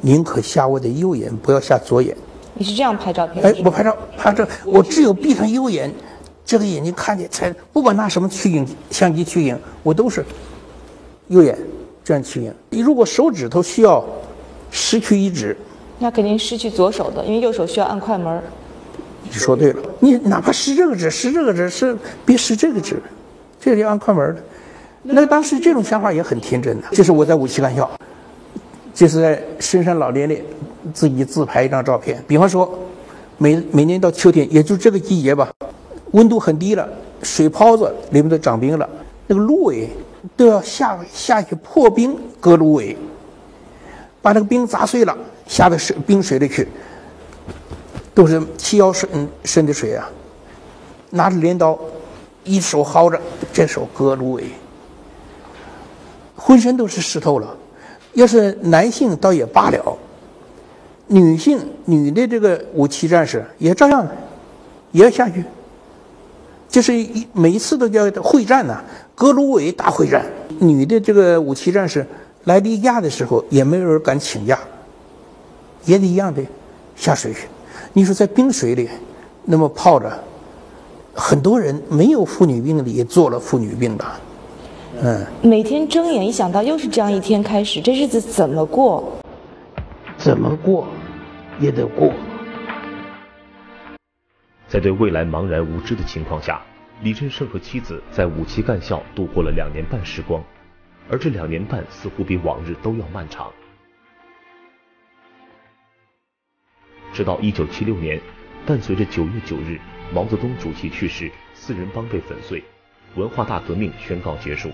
宁可瞎我的右眼，不要瞎左眼。你是这样拍照片的？哎，我拍照拍照，我只有闭上右眼，这个眼睛看见才，不管拿什么取影相机取影，我都是右眼这样取影。你如果手指头需要失去一指，那肯定失去左手的，因为右手需要按快门儿。你说对了，你哪怕失这个指，失这个指，是别失这个指，这里按快门的。那当时这种想法也很天真的。这是我在武器干校，这是在深山老林里自己自拍一张照片。比方说，每每年到秋天，也就这个季节吧，温度很低了，水泡子里面都长冰了，那个芦苇都要下下去破冰割芦苇，把那个冰砸碎了，下到水冰水里去。都是齐腰深深的水啊，拿着镰刀，一手薅着，这手割芦苇，浑身都是湿透了。要是男性倒也罢了，女性女的这个武器战士也照样，也要下去。就是一每一次都叫会战呐、割芦苇大会战。女的这个武器战士来例假的时候，也没有人敢请假，也得一样的下水去。你说在冰水里那么泡着，很多人没有妇女病的也做了妇女病的，嗯，每天睁眼一想到又是这样一天开始，这日子怎么过？怎么过也得过。在对未来茫然无知的情况下，李振胜和妻子在五七干校度过了两年半时光，而这两年半似乎比往日都要漫长。直到一九七六年，伴随着九月九日毛泽东主席去世，四人帮被粉碎，文化大革命宣告结束。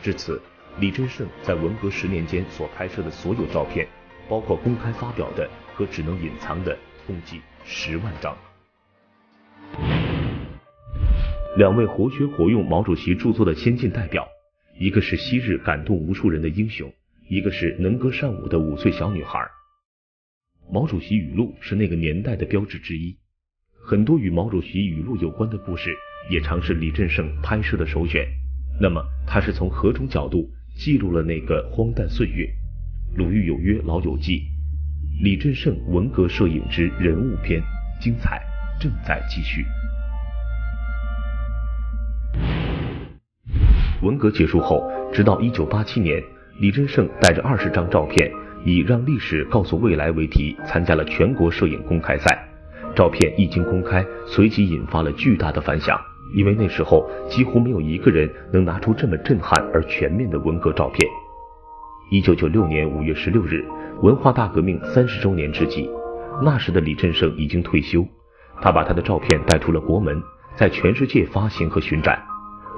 至此，李振胜在文革十年间所拍摄的所有照片，包括公开发表的和只能隐藏的，共计十万张。两位活学活用毛主席著作的先进代表，一个是昔日感动无数人的英雄，一个是能歌善舞的五岁小女孩。毛主席语录是那个年代的标志之一，很多与毛主席语录有关的故事，也常是李振胜拍摄的首选。那么，他是从何种角度记录了那个荒诞岁月？鲁豫有约老友记，李振胜文革摄影之人物篇，精彩正在继续。文革结束后，直到一九八七年，李振胜带着二十张照片，以“让历史告诉未来”为题，参加了全国摄影公开赛。照片一经公开，随即引发了巨大的反响，因为那时候几乎没有一个人能拿出这么震撼而全面的文革照片。一九九六年五月十六日，文化大革命三十周年之际，那时的李振胜已经退休，他把他的照片带出了国门，在全世界发行和巡展。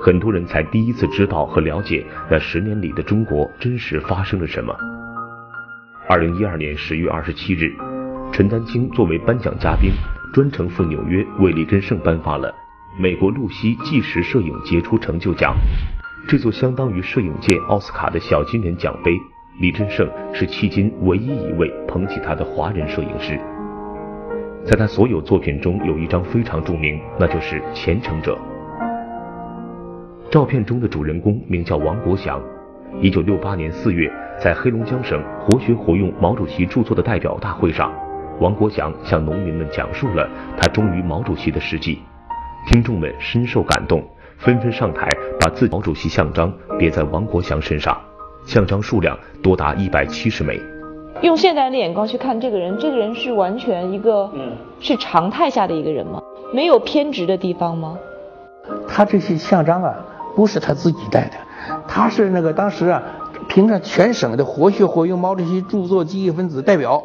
很多人才第一次知道和了解那十年里的中国真实发生了什么。二零一二年十月二十七日，陈丹青作为颁奖嘉宾，专程赴纽约为李振胜颁发了美国露西纪实摄影杰出成就奖。这座相当于摄影界奥斯卡的小金人奖杯，李振胜是迄今唯一一位捧起他的华人摄影师。在他所有作品中，有一张非常著名，那就是《虔诚者》。照片中的主人公名叫王国祥。一九六八年四月，在黑龙江省活学活用毛主席著作的代表大会上，王国祥向农民们讲述了他忠于毛主席的事迹。听众们深受感动，纷纷上台把自毛主席像章别在王国祥身上，像章数量多达一百七十枚。用现代人的眼光去看这个人，这个人是完全一个，嗯是常态下的一个人吗？没有偏执的地方吗？他这些像章啊。不是他自己带的，他是那个当时啊，凭着全省的活学活用毛主席著作积极分子代表，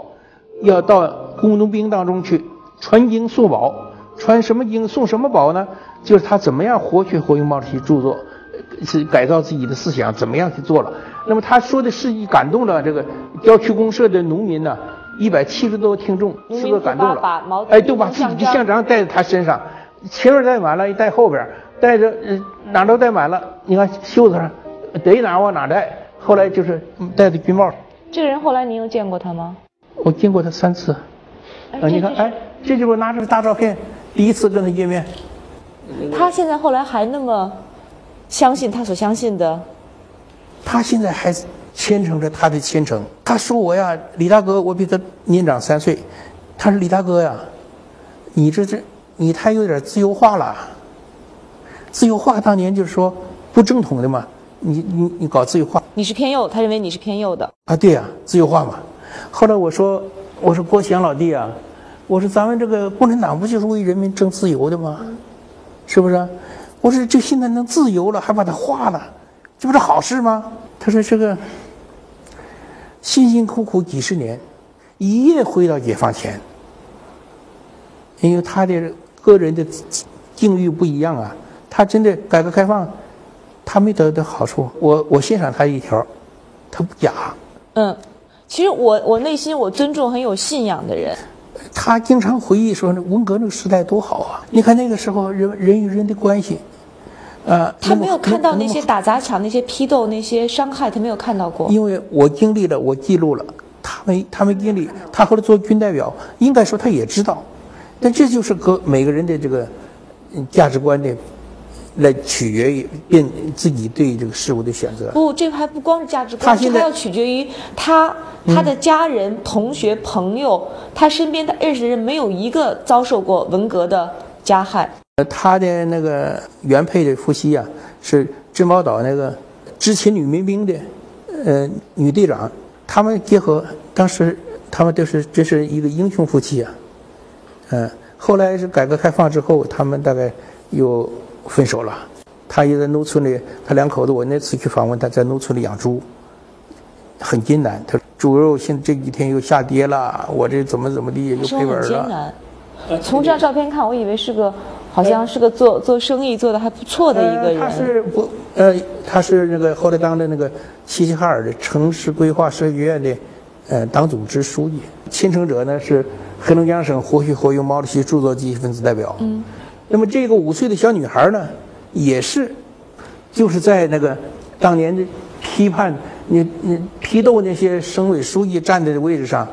要到工农兵当中去传经送宝，传什么经送什么宝呢？就是他怎么样活学活用毛主席著作，是改造自己的思想，怎么样去做了。那么他说的事迹感动了这个郊区公社的农民呢，一百七十多听众，是不是感动了？哎，都把自己的像章带在他身上，前面带完了，一带后边。带着，哪都带满了。你看袖子上，得哪往哪带。后来就是戴的军帽。这个人后来您有见过他吗？我见过他三次。啊，你看，哎，这就是拿着大照片，第一次跟他见面。他现在后来还那么相信他所相信的。他现在还虔诚着他的虔诚。他说我呀，李大哥，我比他年长三岁。他说李大哥呀，你这这你太有点自由化了。自由化当年就是说不正统的嘛，你你你搞自由化，你是偏右，他认为你是偏右的啊，对呀，自由化嘛。后来我说我说郭祥老弟啊，我说咱们这个共产党不就是为人民争自由的吗？是不是？我说这现在能自由了，还把它化了，这不是好事吗？他说这个辛辛苦苦几十年，一夜回到解放前，因为他的个人的境遇不一样啊。他真的改革开放，他没得的好处。我我欣赏他一条，他不假。嗯，其实我我内心我尊重很有信仰的人。他经常回忆说，文革那个时代多好啊！你看那个时候人人与人的关系，呃，他没有看到那些打砸抢、那些批斗、那些伤害，他没有看到过。因为我经历了，我记录了，他没他没经历。他后来做军代表，应该说他也知道，但这就是个每个人的这个价值观的。来取决于变自己对这个事物的选择。不，这个还不光是价值观，这还要取决于他他的家人、同学、朋友，他身边的认识的人没有一个遭受过文革的加害。呃，他的那个原配的夫妻啊，是珍宝岛那个执勤女民兵的，呃，女队长，他们结合当时他们都是这是一个英雄夫妻啊，嗯，后来是改革开放之后，他们大概有。分手了，他也在农村里，他两口子。我那次去访问他，在农村里养猪，很艰难。他猪肉现这几天又下跌了，我这怎么怎么地又赔本了。艰难。从这张照片看，我以为是个，好像是个做做生意做的还不错的一个人。他是不，呃，他是那个后来当的那个齐齐哈尔的城市规划设计院的，呃，党组织书记。亲承者呢是黑龙江省活学活用毛主席著作积极分子代表。嗯。那么这个五岁的小女孩呢，也是，就是在那个当年的批判你你批斗那些省委书记站的位置上，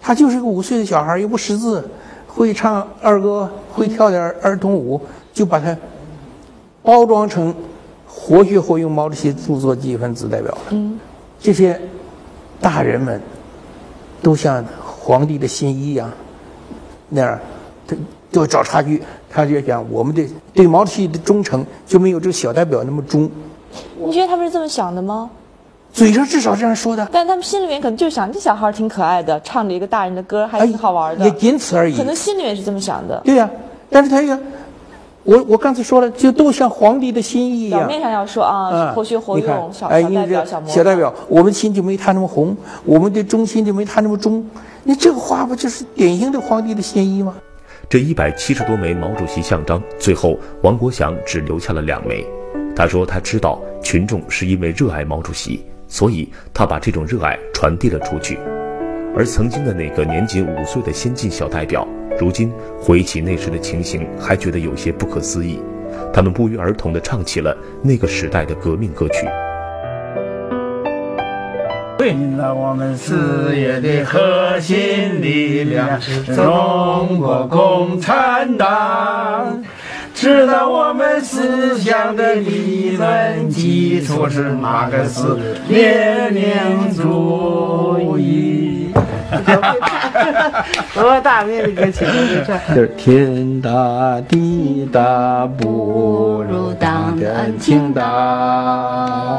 她就是个五岁的小孩，又不识字，会唱儿歌，会跳点儿童舞，就把她包装成活学活用毛主席著作积极分子代表了。嗯，这些大人们都像皇帝的新衣一样那样，他都要找差距。他就讲，我们的对毛主席的忠诚就没有这个小代表那么忠。你觉得他们是这么想的吗？嘴上至少这样说的，但他们心里面可能就想，这小孩挺可爱的，唱着一个大人的歌，还挺好玩的，也仅此而已。可能心里面是这么想的。对呀、但是他也，我我刚才说了，就都像皇帝的心意一样。表面上要说啊，嗯活学活用，小代表、小代表，我们心就没他那么红，我们的忠心就没他那么忠。你这个话不就是典型的皇帝的心意吗？这一百七十多枚毛主席像章，最后王国祥只留下了两枚。他说他知道群众是因为热爱毛主席，所以他把这种热爱传递了出去。而曾经的那个年仅五岁的先进小代表，如今回忆起那时的情形，还觉得有些不可思议。他们不约而同地唱起了那个时代的革命歌曲。那我们事业的核心力量是中国共产党，指导我们思想的理论基础是马克思列宁主义。多大面的歌曲。就是天大地大不如当年情大，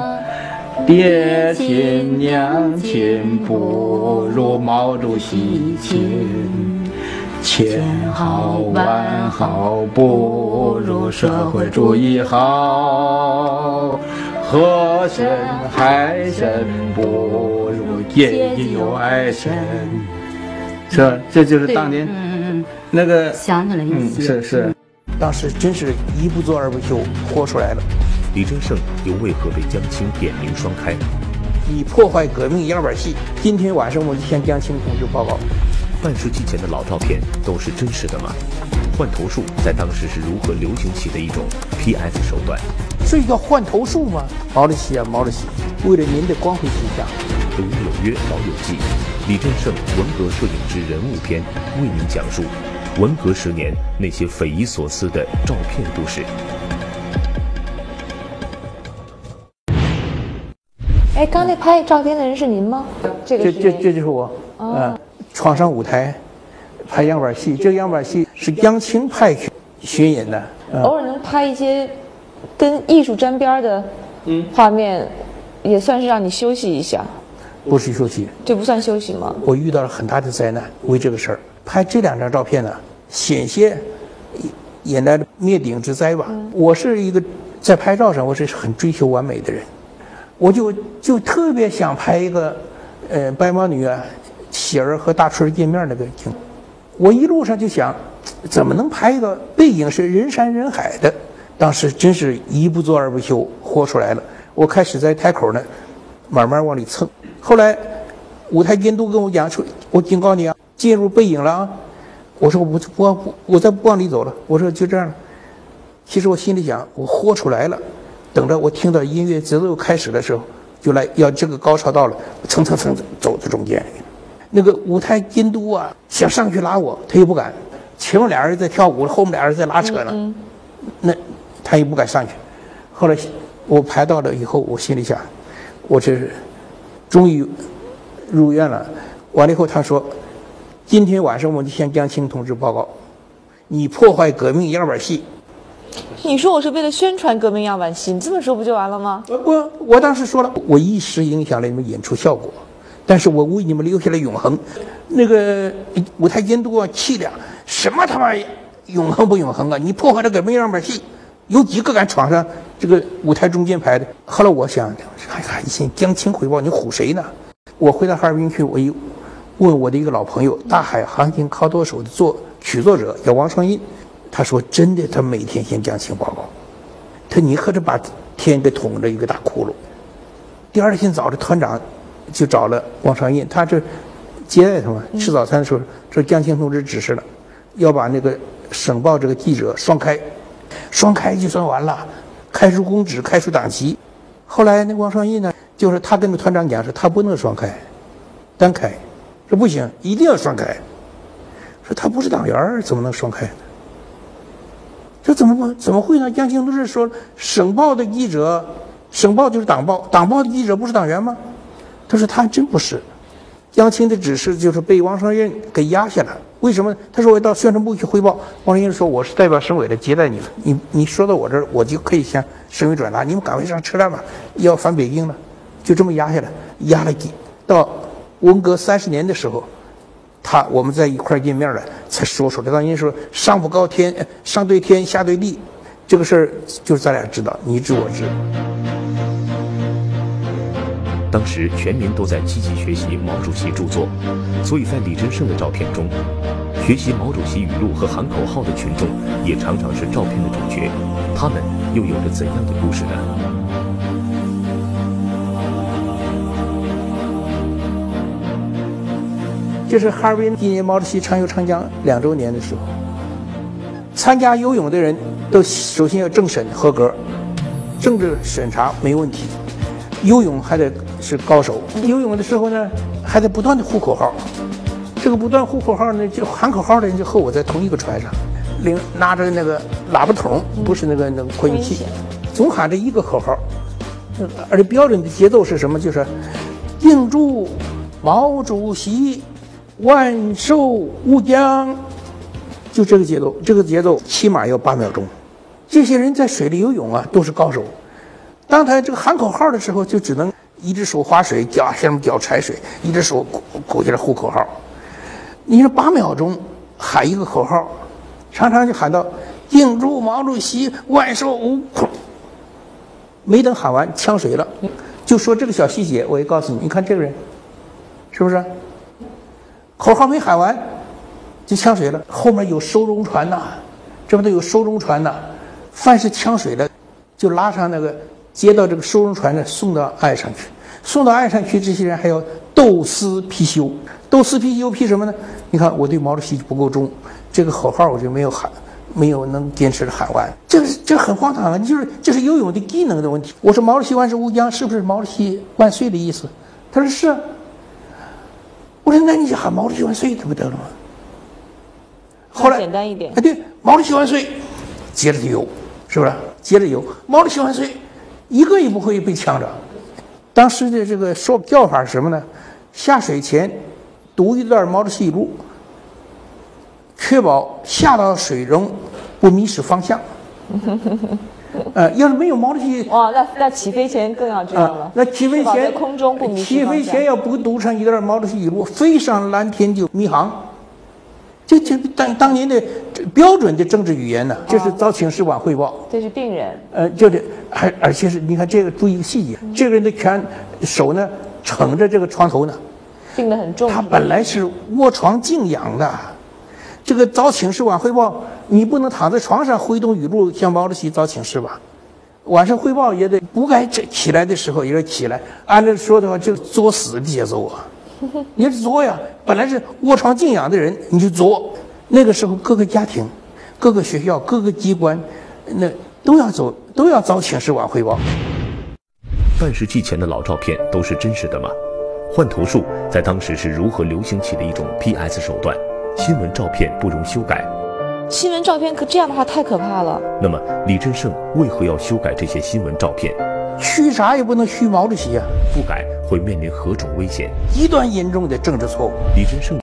爹亲娘亲不如毛主席亲，千好万好不如社会主义好，河神海神不如见义勇爱神。是吧？这就是当年嗯那个想起来一嗯，些。是是，当时真是一不做二不休，豁出来了。李振胜又为何被江青点名双开？你破坏革命样板戏，今天晚上我就向江青同志报告。半世纪前的老照片都是真实的吗？换头术在当时是如何流行起的一种 PS 手段？这叫换头术吗？毛主席啊，毛主席，为了您的光辉形象，读纽约老友记，李振胜文革摄影之人物篇为您讲述文革十年那些匪夷所思的照片故事。哎，刚才拍照片的人是您吗？这个这这这就是我，嗯、闯上舞台，拍样板戏。这个样板戏是江青派去巡演的，嗯、偶尔能拍一些跟艺术沾边儿的画面，也算是让你休息一下。不是休息。这不算休息吗？我遇到了很大的灾难，为这个事儿拍这两张照片呢，险些引来了灭顶之灾吧。我是一个在拍照上我是很追求完美的人，我就就特别想拍一个，呃，白毛女啊，喜儿和大春见面那个景。我一路上就想，怎么能拍一个背影是人山人海的？当时真是一不做二不休，豁出来了。我开始在台口呢，慢慢往里蹭。后来舞台监督跟我讲说：“我警告你啊，进入背影了啊！”我说：“我不我不我再不往里走了。”我说：“就这样了。”其实我心里想，我豁出来了，等着我听到音乐节奏开始的时候，就来要这个高潮到了，蹭蹭蹭走到中间。那个舞台监督啊，想上去拉我，他又不敢。前面俩人在跳舞，后面俩人在拉扯呢，那他也不敢上去。后来我排到了以后，我心里想，我这是终于入院了。完了以后，他说，今天晚上我们就向江青同志报告，你破坏革命样板戏。你说我是为了宣传革命样板戏，你这么说不就完了吗？我我当时说了，我一时影响了你们演出效果，但是我为你们留下了永恒。那个舞台监督啊，气的什么他妈永恒不永恒啊？你破坏了革命样板戏，有几个敢闯上这个舞台中间排的？后来我想，哎呀，一心江青汇报，你唬谁呢？我回到哈尔滨去，我一问我的一个老朋友，大海航行靠舵手的作曲作者叫王双印，他说真的，他每天先江青报告。他你可这把天给捅着一个大窟窿。第二天早上，团长就找了王双印，他这接待他嘛，吃早餐的时候，这江青同志指示了，要把那个省报这个记者双开，双开就算完了，开除公职，开除党籍。后来那王双印呢，就是他跟那团长讲说，他不能双开，单开，说不行，一定要双开。说他不是党员，怎么能双开呢？这怎么怎么会呢？江青都是说，省报的记者，省报就是党报，党报的记者不是党员吗？他说他还真不是。江青的指示就是被王双印给压下来。为什么？他说我到宣传部去汇报。王双印说我是代表省委来接待你了。你你说到我这儿，我就可以向省委转达，你们赶快上车站吧，要返北京了。就这么压下来，压了几到文革三十年的时候，他我们在一块见面了，才说出来。当年说上不高天，上对天，下对地，这个事儿就是咱俩知道，你知我知。当时全民都在积极学习毛主席著作，所以在李振胜的照片中，学习毛主席语录和喊口号的群众也常常是照片的主角。他们又有着怎样的故事呢？这是哈尔滨纪念毛主席畅游长江两周年的时候，参加游泳的人都首先要政审合格，政治审查没问题，游泳还得是高手。游泳的时候呢，还得不断的呼口号。这个不断呼口号呢，就喊口号的人就和我在同一个船上，领拿着那个喇叭筒，不是那个那个扩音器，总喊着一个口号，而且标准的节奏是什么？就是敬祝毛主席万寿无疆，就这个节奏，这个节奏起码要八秒钟。这些人在水里游泳啊，都是高手。当他这个喊口号的时候，就只能一只手划水，脚下面脚踩水，一只手鼓鼓起来呼口号。你说八秒钟喊一个口号，常常就喊到“敬祝毛主席万寿无”，没等喊完呛水了。就说这个小细节，我也告诉你，你看这个人，是不是？口号没喊完就呛水了，后面有收容船呐，这不都有收容船呐？凡是呛水的，就拉上那个接到这个收容船的，送到岸上去。送到岸上去，这些人还要斗私批修，斗私批修批什么呢？你看我对毛主席不够忠，这个口号我就没有喊，没有能坚持的喊完，这个这很荒唐啊！你就是这是游泳的技能的问题。我说毛主席万寿无疆，是不是毛主席万岁的意思？他说是啊。我说那你就喊毛主席万岁，这不得了吗？后来简单一点哎，对，毛主席万岁，接着就游，是不是？接着游，毛主席万岁，一个也不会被呛着。当时的这个说叫法是什么呢？下水前读一段毛主席语录，确保下到水中不迷失方向。呃，要是没有毛主席 哇，那那起飞前更要这样了。啊，那起飞前空中不迷起飞前要不读上一段毛主席语录，飞上蓝天就迷航。这这当当年的标准的政治语言呢，这是早请示晚汇报。这是病人，呃，就是而而且是你看这个注意一个细节，这个人的拳手呢撑着这个床头呢，病得很重。他本来是卧床静养的，这个早请示晚汇报，你不能躺在床上挥动雨露向毛主席早请示吧？晚上汇报也得不该这起来的时候也得起来，按照说的话，就作死的节奏啊，你是作呀，本来是卧床静养的人，你就作。那个时候各个家庭、各个学校、各个机关，那都要走，都要早请示晚汇报。半世纪前的老照片都是真实的吗？换头术在当时是如何流行起的一种 PS 手段？新闻照片不容修改，新闻照片可这样的话太可怕了。那么李振胜为何要修改这些新闻照片？虚啥也不能虚毛主席啊，不改会面临何种危险？极端严重的政治错误。李振胜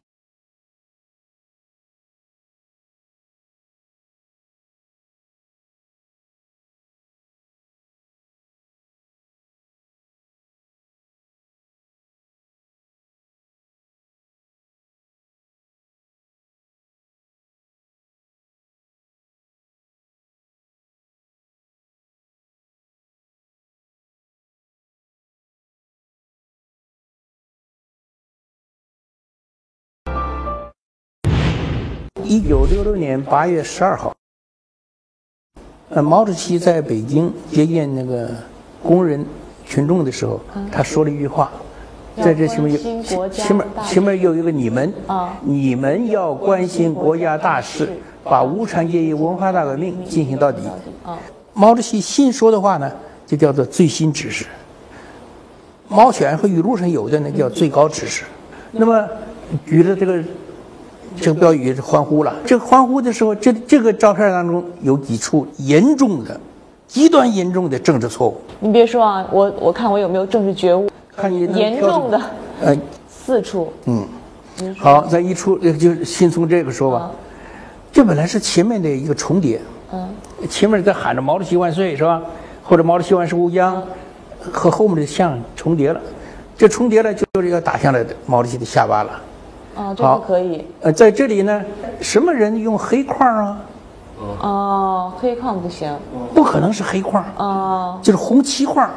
一九六六年八月十二号，呃，毛主席在北京接见那个工人群众的时候，他说了一句话，在这前面有前面前面有一个你们啊，你们要关心国家大事，把无产阶级文化大革命进行到底。啊，毛主席新说的话呢，就叫做最新指示。毛选和语录上有的呢叫最高指示。那么举着这个这个标语是欢呼了。这个欢呼的时候，这这个照片当中有几处严重的、极端严重的政治错误。你别说啊，我我看我有没有政治觉悟，看你严重的呃，四处。嗯，好，咱一出呃就先从这个说吧啊。这本来是前面的一个重叠，嗯，前面在喊着毛主席万岁是吧？或者毛主席万寿无疆，和后面的像重叠了，这重叠了就是要打向了毛主席的下巴了。哦，这好个可以。呃，在这里呢，什么人用黑框啊？哦，黑框不行。不可能是黑框，哦就是红漆框。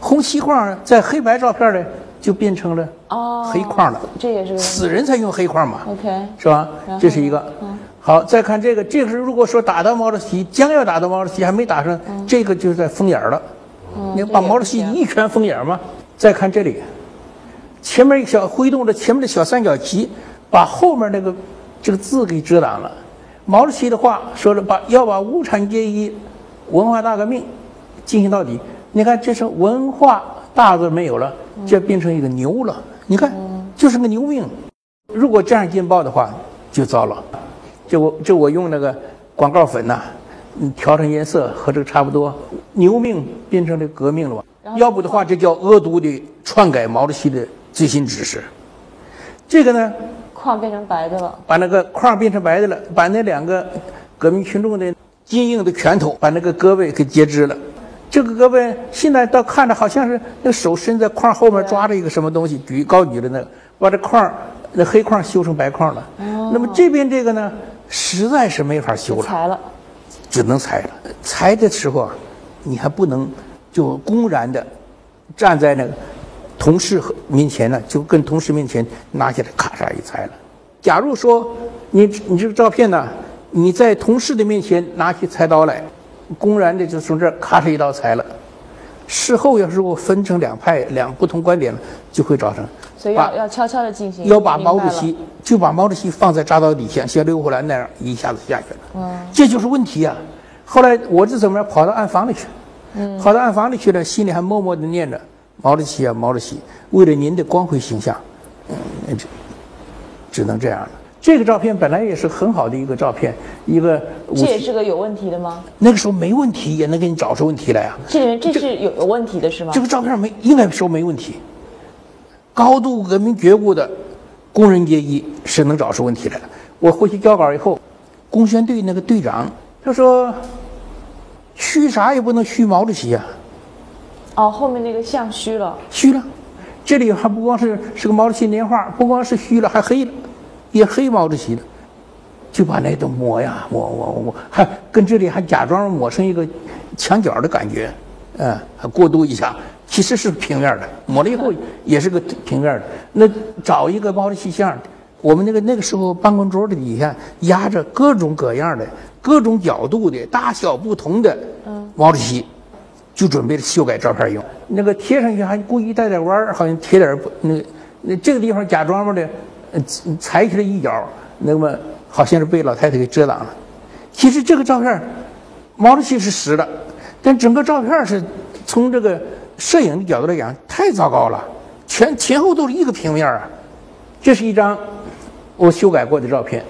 红漆框在黑白照片里，就变成了哦，黑框了。这也是死人才用黑框嘛，OK。是吧？这是一个嗯。好，再看这个，这个是如果说打到毛主席，将要打到毛主席还没打上，这个就是在封眼儿了。嗯你把毛主席一拳封眼儿嘛。再看这里，前面一个小挥动着前面的小三角旗，把后面那个这个字给遮挡了。毛主席的话说了，把要把无产阶级文化大革命进行到底。你看，这是文化大字没有了，这变成一个牛了。你看，就是个牛命。如果这样劲爆的话，就糟了。就我这我用那个广告粉呐、嗯，调成颜色和这个差不多，牛命变成了革命了吧？要不的话，这叫恶毒的篡改毛主席的最新指示。这个呢，框变成白的了。把那个框变成白的了，把那两个革命群众的坚硬的拳头，把那个胳膊给截肢了。这个胳膊现在倒看着好像是那个手伸在框后面抓着一个什么东西，举高举着那个，把这框那黑框修成白框了。那么这边这个呢，实在是没法修了。裁了。只能裁了。裁的时候啊，你还不能就公然的站在那个同事和面前呢，就跟同事面前拿起来咔嚓一裁了。假如说你你这个照片呢，你在同事的面前拿起菜刀来，公然的就从这儿咔嚓一刀裁了。事后要是我分成两派两不同观点了，就会造成所以要要悄悄的进行。要把毛主席就把毛主席放在铡刀底下，像刘胡兰那样一下子下去了。嗯这就是问题啊！后来我是怎么样跑到暗房里去？嗯跑到暗房里去了，心里还默默的念着毛主席啊，毛主席，为了您的光辉形象，嗯，那就只能这样了。这个照片本来也是很好的一个照片，一个这也，是个有问题的吗？那个时候没问题，也能给你找出问题来啊。这里面这是有有问题的是吗？这个照片没应该说没问题。高度革命觉悟的工人阶级是能找出问题来的。我回去交稿以后，工宣队那个队长他说：“虚啥也不能虚毛主席呀、哦，后面那个像虚了。虚了。这里还不光是是个毛主席年画，不光是虚了，还黑了，也黑毛主席了。就把那都抹呀抹抹抹，还跟这里还假装抹成一个墙角的感觉，嗯，还过渡一下，其实是平面的，抹了以后也是个平面的。那找一个毛主席像，我们那个那个时候办公桌的底下压着各种各样的、各种角度的、大小不同的毛主席。就准备修改照片用，那个贴上去还故意带点弯儿，好像贴点儿那个那这个地方假装吧的，呃裁起来一角，那么好像是被老太太给遮挡了。其实这个照片，毛主席是实的，但整个照片是从这个摄影的角度来讲太糟糕了，全前后都是一个平面啊。这是一张我修改过的照片，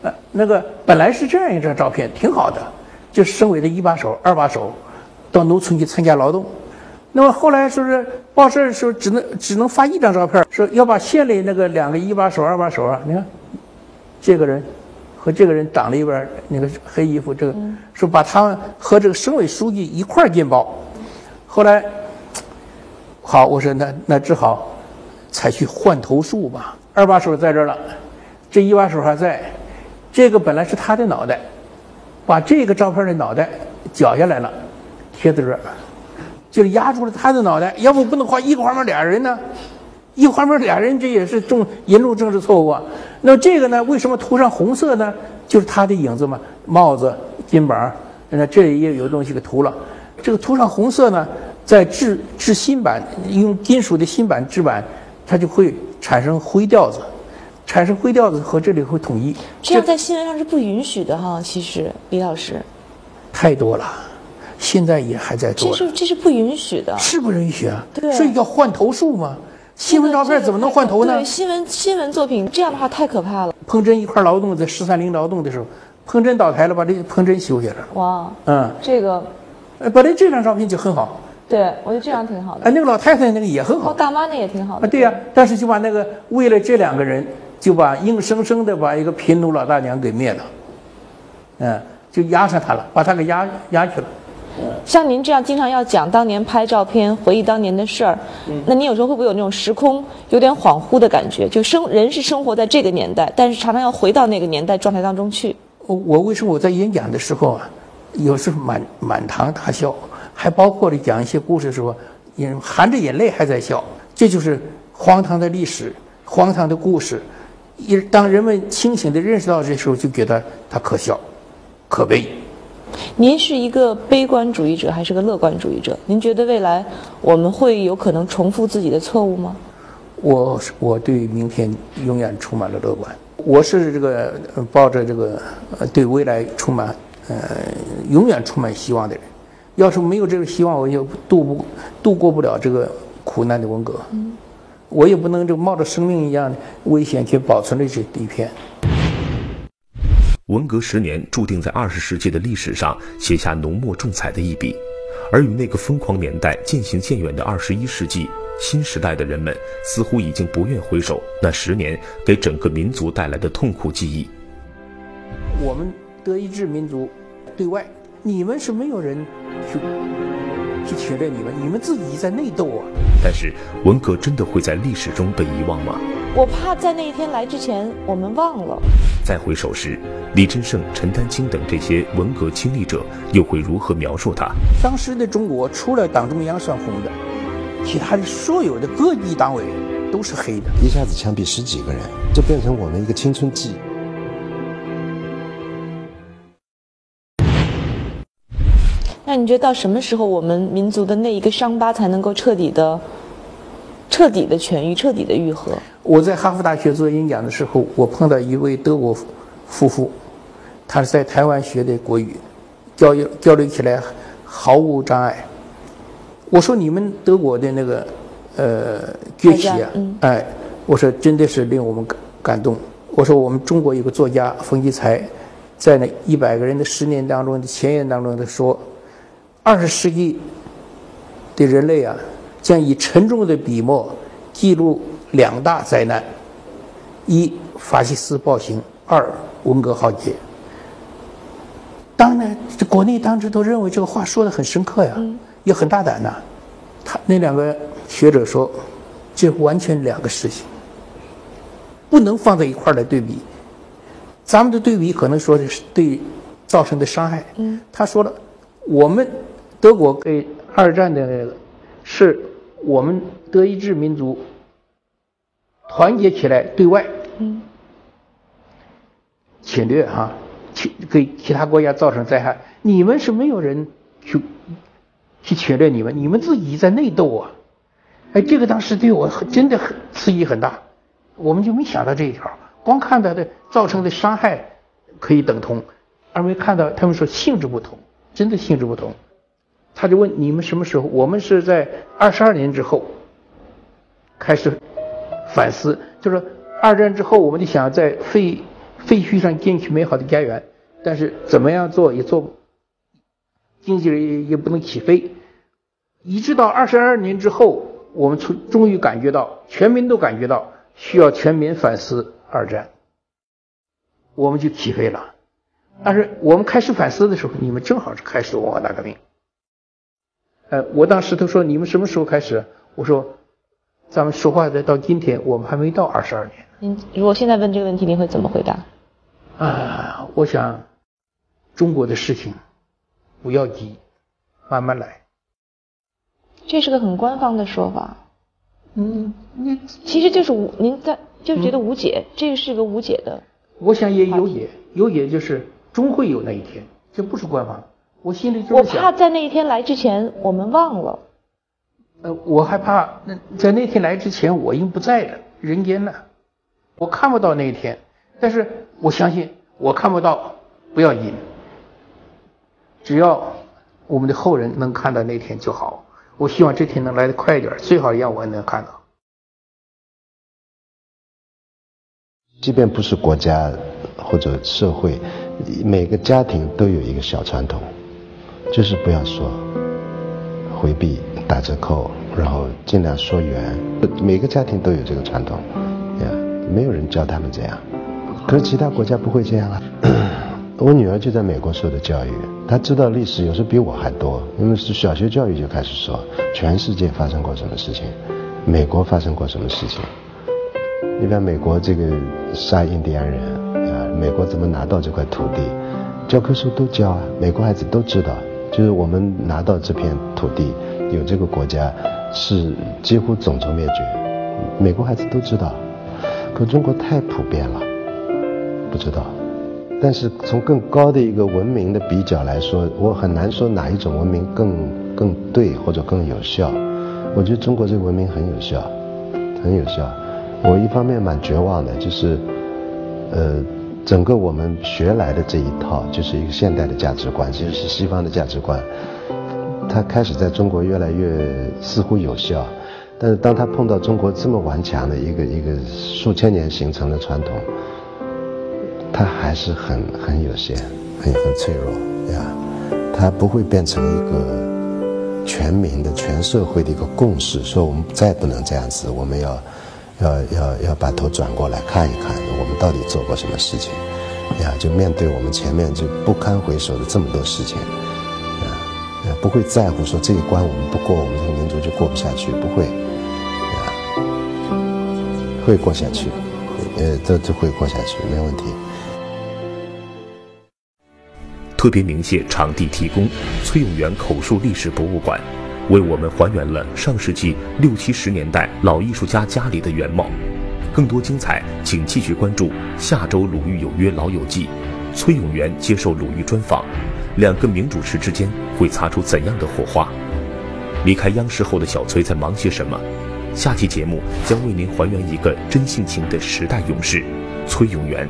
呃，那个本来是这样一张照片，挺好的，就是省委的一把手、二把手。到农村去参加劳动，那么后来说是报社说只能只能发一张照片，说要把县里那个两个一把手、二把手啊，你看这个人和这个人挡了一边那个黑衣服，这个、说把他们和这个省委书记一块儿见报。后来好，我说那那只好采取换头术吧。二把手在这儿了，这一把手还在，这个本来是他的脑袋，把这个照片的脑袋绞下来了。贴在这儿，就是压住了他的脑袋。要不不能画一个画面俩人呢？一个画面俩人，这也是重严重政治错误啊。那这个呢？为什么涂上红色呢？就是他的影子嘛，帽子、肩膀，那这里也有东西给涂了。这个涂上红色呢，在制制新版，用金属的新版制版，它就会产生灰调子，产生灰调子和这里会统一。这样在新闻上是不允许的哈。其实李老师，太多了。现在也还在做，这是这是不允许的，是不允许啊？对，所以叫换头术嘛。新闻照片怎么能换头呢？对，新闻新闻作品这样的话太可怕了。彭真一块劳动，在十三陵劳动的时候，彭真倒台了，把这彭真修下来了。哇，嗯，这个，呃，本来这张照片就很好。对，我觉得这张挺好的。哎，那个老太太那个也很好。我大妈那也挺好的。啊，对呀、啊，但是就把那个为了这两个人，就把硬生生的把一个贫农老大娘给灭了。嗯。就压上他了，把他给压压去了。像您这样经常要讲当年拍照片、回忆当年的事儿，那你有时候会不会有那种时空有点恍惚的感觉？就生人是生活在这个年代，但是常常要回到那个年代状态当中去。我我为什么我在演讲的时候啊，有时候满满堂大笑，还包括了讲一些故事的时候，也含着眼泪还在笑，这就是荒唐的历史，荒唐的故事。一当人们清醒地认识到这时候，就觉得它可笑、可悲。您是一个悲观主义者还是个乐观主义者？您觉得未来我们会有可能重复自己的错误吗？我是我对明天永远充满了乐观。我是这个呃抱着这个呃对未来充满呃永远充满希望的人。要是没有这个希望，我就度不度过不了这个苦难的文革。嗯我也不能就冒着生命一样的危险去保存这些底片。文革十年注定在二十世纪的历史上写下浓墨重彩的一笔，而与那个疯狂年代渐行渐远的二十一世纪新时代的人们，似乎已经不愿回首那十年给整个民族带来的痛苦记忆。我们德意志民族对外，你们是没有人去去侵略你们，你们自己在内斗啊。但是，文革真的会在历史中被遗忘吗？我怕在那一天来之前，我们忘了。再回首时，李振胜、陈丹青等这些文革亲历者又会如何描述他？当时的中国，除了党中央算红的，其他的所有的各级党委都是黑的。一下子枪毙十几个人，就变成我们一个青春记忆。那你觉得到什么时候，我们民族的那一个伤疤才能够彻底的、彻底的痊愈、彻底的愈合？我在哈佛大学做演讲的时候，我碰到一位德国夫妇，他是在台湾学的国语，交流交流起来毫无障碍。我说你们德国的那个呃崛起啊，哎，我说真的是令我们感感动。我说我们中国有个作家冯骥才，在那一百个人的十年当中的前言当中他说，二十世纪的人类啊，将以沉重的笔墨记录。两大灾难：一法西斯暴行，二文革浩劫。当然，这国内当时都认为这个话说的很深刻呀，也很大胆呐。他那两个学者说，这完全两个事情，不能放在一块儿来对比。咱们的对比可能说的是对造成的伤害。他说了，我们德国给二战的，是我们德意志民族。团结起来对外，侵略哈，去给其他国家造成灾害。你们是没有人去去侵略你们，你们自己在内斗啊！哎，这个当时对我真的很刺激很大，我们就没想到这一条，光看到的造成的伤害可以等同，而没看到他们说性质不同，真的性质不同。他就问你们什么时候？我们是在二十二年之后开始。反思，就是二战之后，我们就想在废废墟上建起美好的家园，但是怎么样做也做，经济也也不能起飞，一直到二十二年之后，我们从终于感觉到，全民都感觉到需要全民反思二战，我们就起飞了。但是我们开始反思的时候，你们正好是开始文化大革命。呃，我当时都说你们什么时候开始？我说。咱们说话的到今天，我们还没到二十二年。您如果现在问这个问题，您会怎么回答？啊，我想，中国的事情不要急，慢慢来。这是个很官方的说法。嗯，你其实就是无，您在就是觉得无解，这个是个无解的。我想也有解，有解就是终会有那一天，这不是官方。我心里就我怕在那一天来之前，我们忘了。呃，我害怕那在那天来之前，我已经不在了，人间了，我看不到那一天。但是我相信，我看不到不要紧，只要我们的后人能看到那天就好。我希望这天能来的快一点，最好让我能看到。即便不是国家或者社会，每个家庭都有一个小传统，就是不要说，回避。打折扣，然后尽量说远。每个家庭都有这个传统，呀，没有人教他们这样。可是其他国家不会这样啊。我女儿就在美国受的教育，她知道历史有时候比我还多，因为是小学教育就开始说全世界发生过什么事情，美国发生过什么事情。你看美国这个杀印第安人啊，美国怎么拿到这块土地，教科书都教啊，美国孩子都知道，就是我们拿到这片土地，有这个国家是几乎种族灭绝，美国孩子都知道，可中国太普遍了，不知道。但是从更高的一个文明的比较来说，我很难说哪一种文明更更对或者更有效。我觉得中国这个文明很有效，很有效。我一方面蛮绝望的，就是，呃，整个我们学来的这一套，就是一个现代的价值观，其实是西方的价值观，它开始在中国越来越似乎有效，但是当它碰到中国这么顽强的一个一个数千年形成的传统。它还是很很有限，很很脆弱呀，它不会变成一个全民的、全社会的一个共识，说我们再不能这样子，我们要要要要把头转过来看一看，到底做过什么事情呀？就面对我们前面就不堪回首的这么多事情，啊，不会在乎说这一关我们不过，我们这个民族就过不下去，不会，啊，会过下去，呃，这这会过下去，没问题。特别鸣谢场地提供崔永元口述历史博物馆，为我们还原了上世纪六七十年代老艺术家家里的原貌。更多精彩，请继续关注下周《鲁豫有约·老友记》，崔永元接受鲁豫专访，两个名主持之间会擦出怎样的火花？离开央视后的小崔在忙些什么？下期节目将为您还原一个真性情的时代勇士——崔永元。